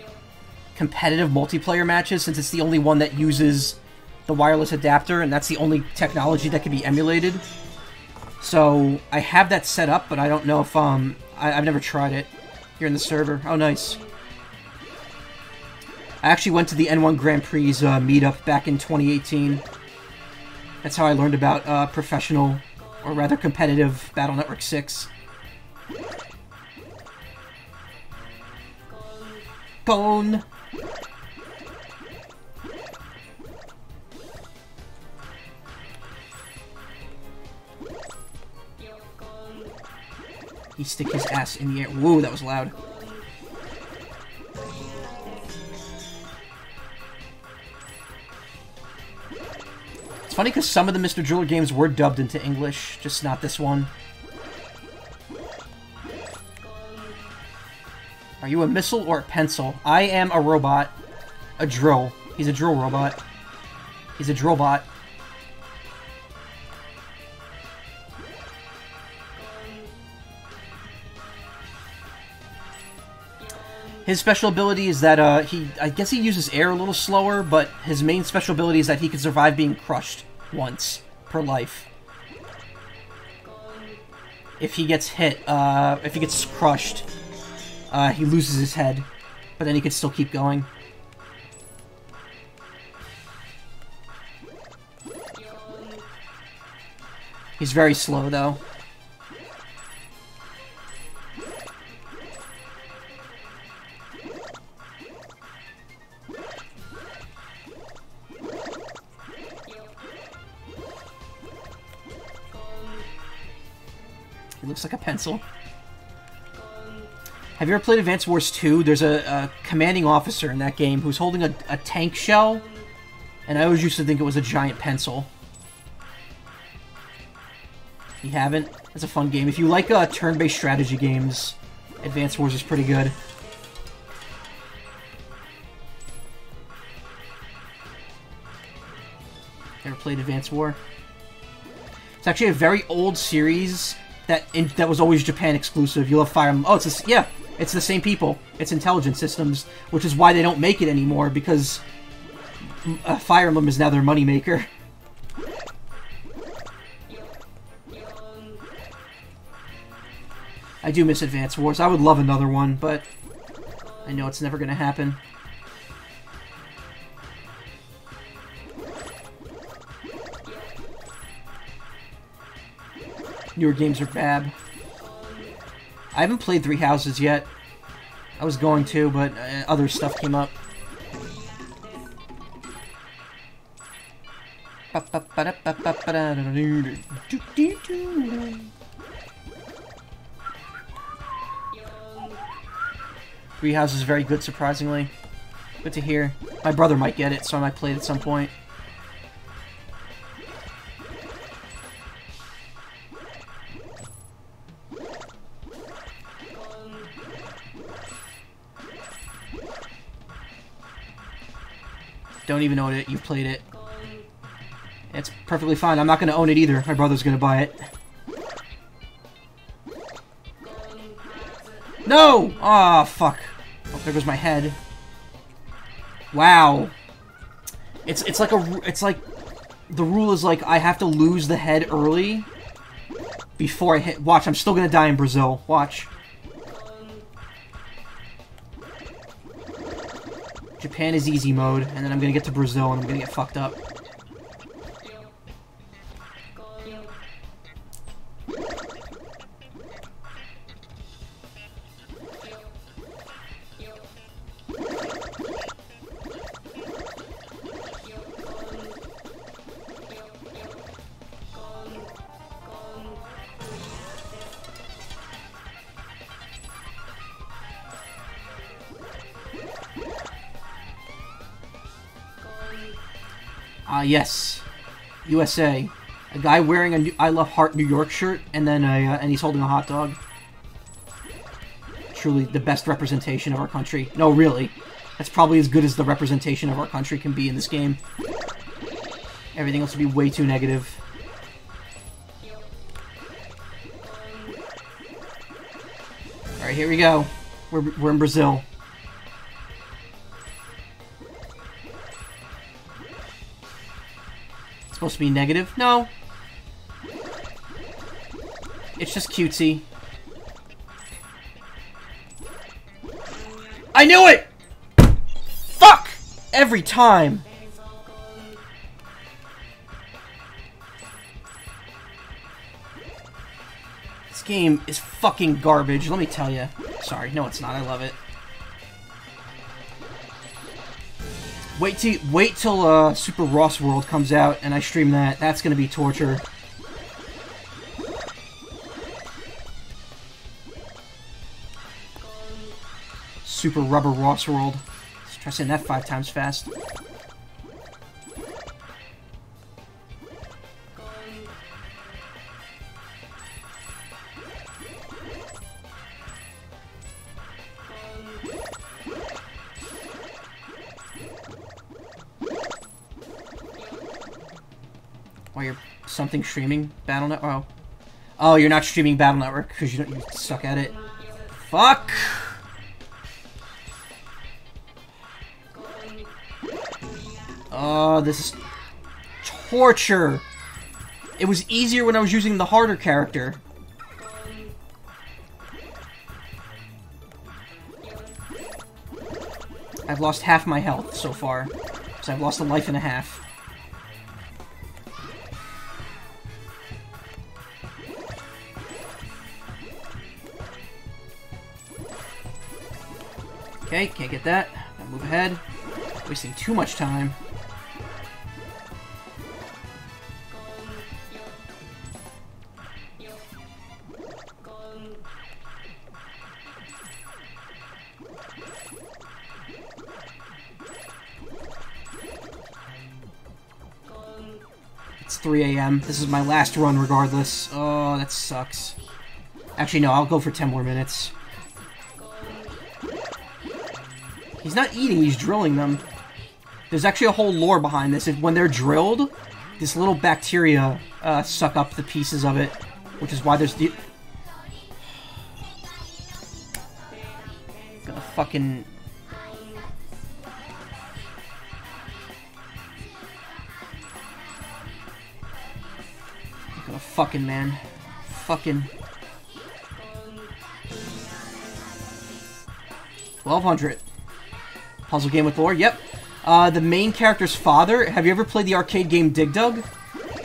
competitive multiplayer matches since it's the only one that uses the wireless adapter and that's the only technology that can be emulated. So I have that set up, but I don't know if um I, have never tried it here in the server. Oh, nice. I actually went to the N1 Grand Prix uh, meetup back in 2018. That's how I learned about uh, professional, or rather competitive, Battle Network 6. Bone! He stick his ass in the air. Whoa, that was loud. It's funny because some of the Mr. Driller games were dubbed into English, just not this one. Are you a missile or a pencil? I am a robot. A drill. He's a drill robot. He's a drill bot. His special ability is that uh, he, I guess he uses air a little slower, but his main special ability is that he can survive being crushed once per life. If he gets hit, uh, if he gets crushed, uh, he loses his head, but then he can still keep going. He's very slow, though. He looks like a pencil. Have you ever played Advance Wars 2? There's a, a commanding officer in that game who's holding a, a tank shell, and I always used to think it was a giant pencil. You haven't? That's a fun game. If you like uh, turn-based strategy games, Advance Wars is pretty good. Ever played Advance War? It's actually a very old series that in, that was always Japan exclusive. You'll have Fire. Oh, it's a, yeah, it's the same people. It's Intelligent Systems, which is why they don't make it anymore because uh, Fire Emblem is now their moneymaker. <laughs> I do miss Advance Wars. I would love another one, but I know it's never going to happen. Newer games are bad. I haven't played Three Houses yet. I was going to, but uh, other stuff came up. Three Houses is very good, surprisingly. Good to hear. My brother might get it, so I might play it at some point. Don't even own it. You've played it. It's perfectly fine. I'm not going to own it either. My brother's going to buy it. No! Ah, oh, fuck. Oh, there goes my head. Wow. It's it's like a it's like the rule is like I have to lose the head early before I hit. Watch, I'm still gonna die in Brazil. Watch. Japan is easy mode, and then I'm gonna get to Brazil and I'm gonna get fucked up. Yes. USA. A guy wearing a New I Love Heart New York shirt, and then a, uh, and he's holding a hot dog. Truly the best representation of our country. No, really. That's probably as good as the representation of our country can be in this game. Everything else would be way too negative. Alright, here we go. We're, we're in Brazil. Supposed to be negative? No. It's just cutesy. I knew it! Fuck! Every time. This game is fucking garbage, let me tell you. Sorry, no it's not, I love it. Wait till wait till uh, Super Ross World comes out and I stream that. That's gonna be torture. Super Rubber Ross World. Let's try saying that five times fast. Streaming Battle Net. Oh, oh, you're not streaming Battle Network because you don't. You suck at it. Fuck. Oh, this is torture. It was easier when I was using the harder character. I've lost half my health so far. So I've lost a life and a half. Okay, can't get that. Gotta move ahead. Wasting too much time. It's 3 a.m. This is my last run regardless. Oh, that sucks. Actually, no, I'll go for 10 more minutes. He's not eating, he's drilling them. There's actually a whole lore behind this. When they're drilled, this little bacteria uh, suck up the pieces of it, which is why there's the... Gonna fucking... Gonna fucking, man. Fucking... 1200. Puzzle game with lore, yep. Uh, the main character's father, have you ever played the arcade game Dig Dug?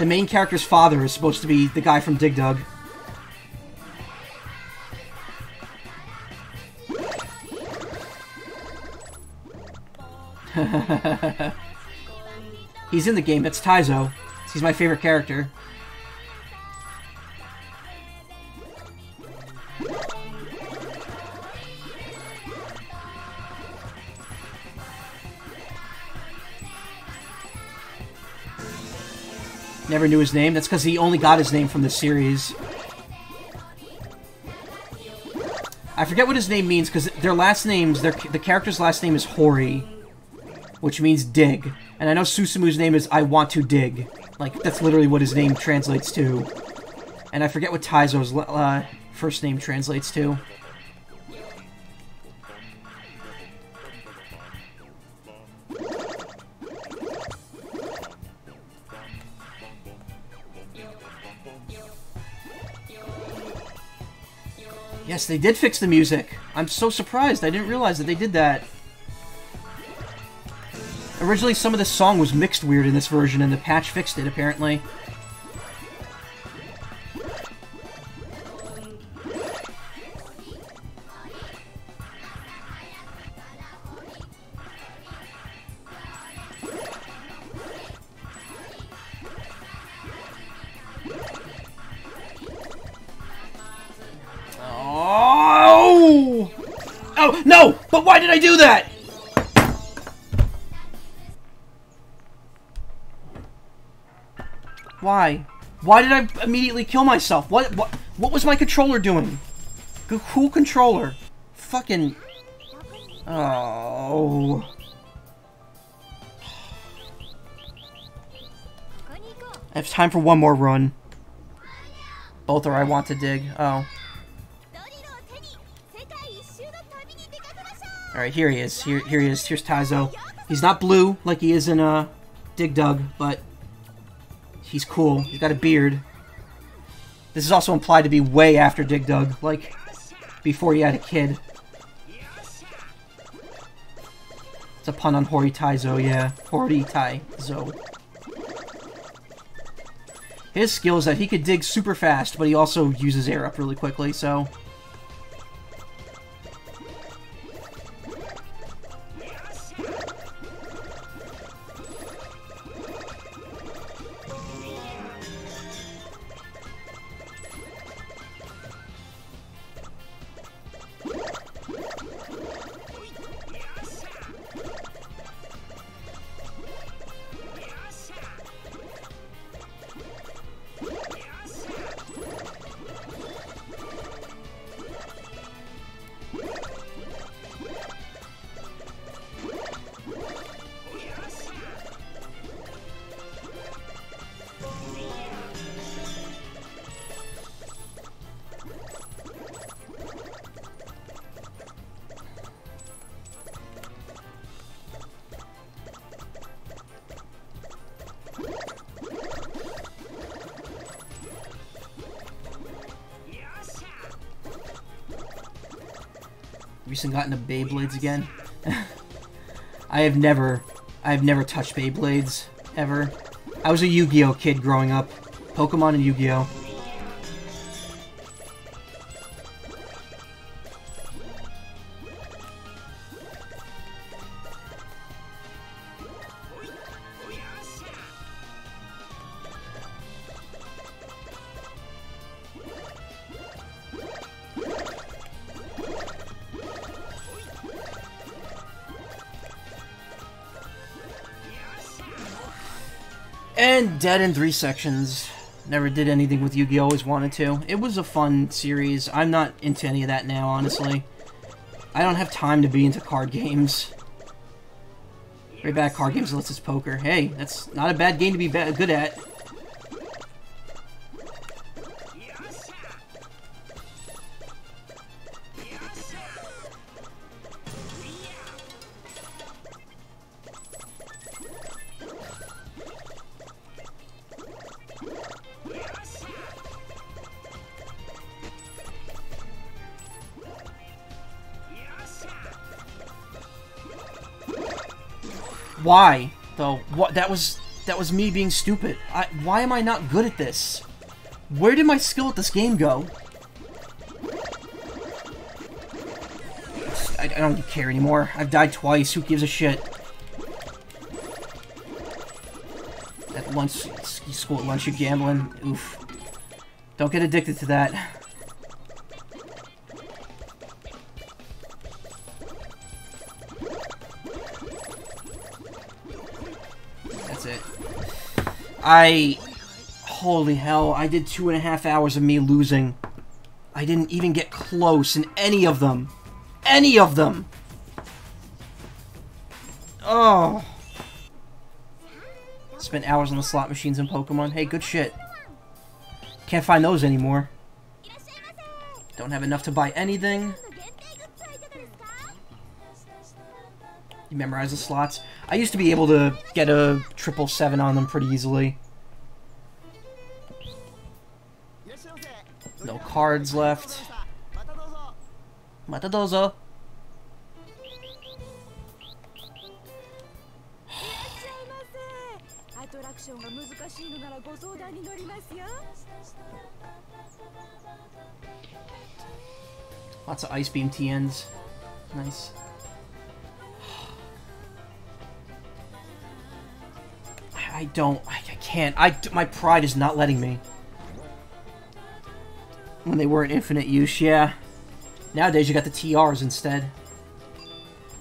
The main character's father is supposed to be the guy from Dig Dug. <laughs> He's in the game, it's Taizo. He's my favorite character. Never knew his name. That's because he only got his name from the series. I forget what his name means because their last names, their the character's last name is Hori, which means dig. And I know Susumu's name is I want to dig. Like, that's literally what his name translates to. And I forget what Taizo's uh, first name translates to. Yes, they did fix the music. I'm so surprised. I didn't realize that they did that. Originally, some of the song was mixed weird in this version, and the patch fixed it, apparently. Oh! Oh, no! But why did I do that? Why? Why did I immediately kill myself? What what what was my controller doing? G cool controller. Fucking Oh. I have time for one more run. Both are I want to dig. Oh. Alright, here he is. Here, here he is. Here's Taizo. He's not blue like he is in uh, Dig Dug, but he's cool. He's got a beard. This is also implied to be way after Dig Dug, like before he had a kid. It's a pun on Hori Taizo, yeah. Hori Taizo. His skill is that he could dig super fast, but he also uses air up really quickly, so... recently got into Beyblades again. <laughs> I have never, I have never touched Beyblades ever. I was a Yu-Gi-Oh kid growing up, Pokemon and Yu-Gi-Oh. And Dead in three sections. Never did anything with Yu-Gi-Oh! Always wanted to. It was a fun series. I'm not into any of that now, honestly. I don't have time to be into card games. Very bad card games unless it's poker. Hey, that's not a bad game to be good at. Why? Though, what? That was that was me being stupid. I, why am I not good at this? Where did my skill at this game go? I, I don't care anymore. I've died twice. Who gives a shit? At lunch, school at lunch, you gambling. Oof. Don't get addicted to that. I... Holy hell, I did two and a half hours of me losing. I didn't even get close in any of them. Any of them! Oh. Spent hours on the slot machines in Pokemon. Hey, good shit. Can't find those anymore. Don't have enough to buy anything. You memorize the slots. I used to be able to get a triple seven on them pretty easily. No cards left. Matadozo. Lots of Ice Beam TMs. Nice. I don't, I, I can't, I, my pride is not letting me. When they were in infinite use, yeah. Nowadays you got the TRs instead.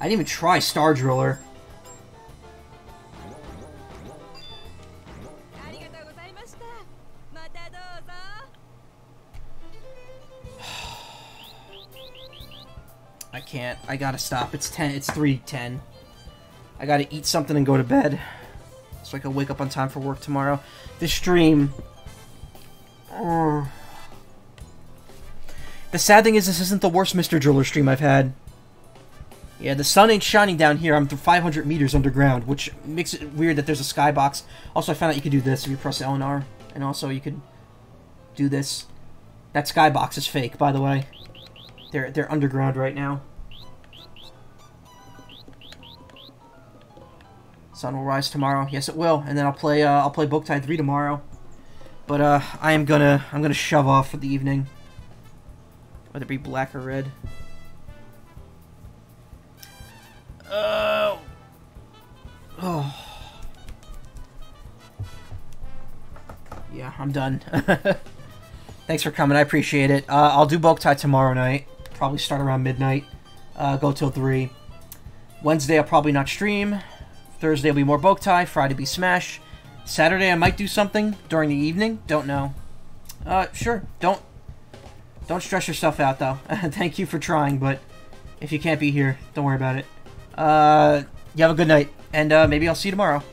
I didn't even try Star Driller. <sighs> I can't. I gotta stop. It's 10. It's 3.10. I gotta eat something and go to bed I can wake up on time for work tomorrow. This stream... The sad thing is this isn't the worst Mr. Driller stream I've had. Yeah, the sun ain't shining down here. I'm 500 meters underground, which makes it weird that there's a skybox. Also, I found out you could do this if you press LNR. And also, you could do this. That skybox is fake, by the way. They're, they're underground right now. Sun will rise tomorrow. Yes, it will. And then I'll play. Uh, I'll play Boktai 3 tomorrow. But uh, I am gonna. I'm gonna shove off for the evening. Whether it be black or red. Oh. Oh. Yeah, I'm done. <laughs> Thanks for coming. I appreciate it. Uh, I'll do Boktai tomorrow night. Probably start around midnight. Uh, go till 3. Wednesday I'll probably not stream. Thursday will be more Boktai, Friday be Smash. Saturday I might do something during the evening. Don't know. Uh, sure. Don't don't stress yourself out though. <laughs> Thank you for trying, but if you can't be here, don't worry about it. Uh, you have a good night, and uh, maybe I'll see you tomorrow.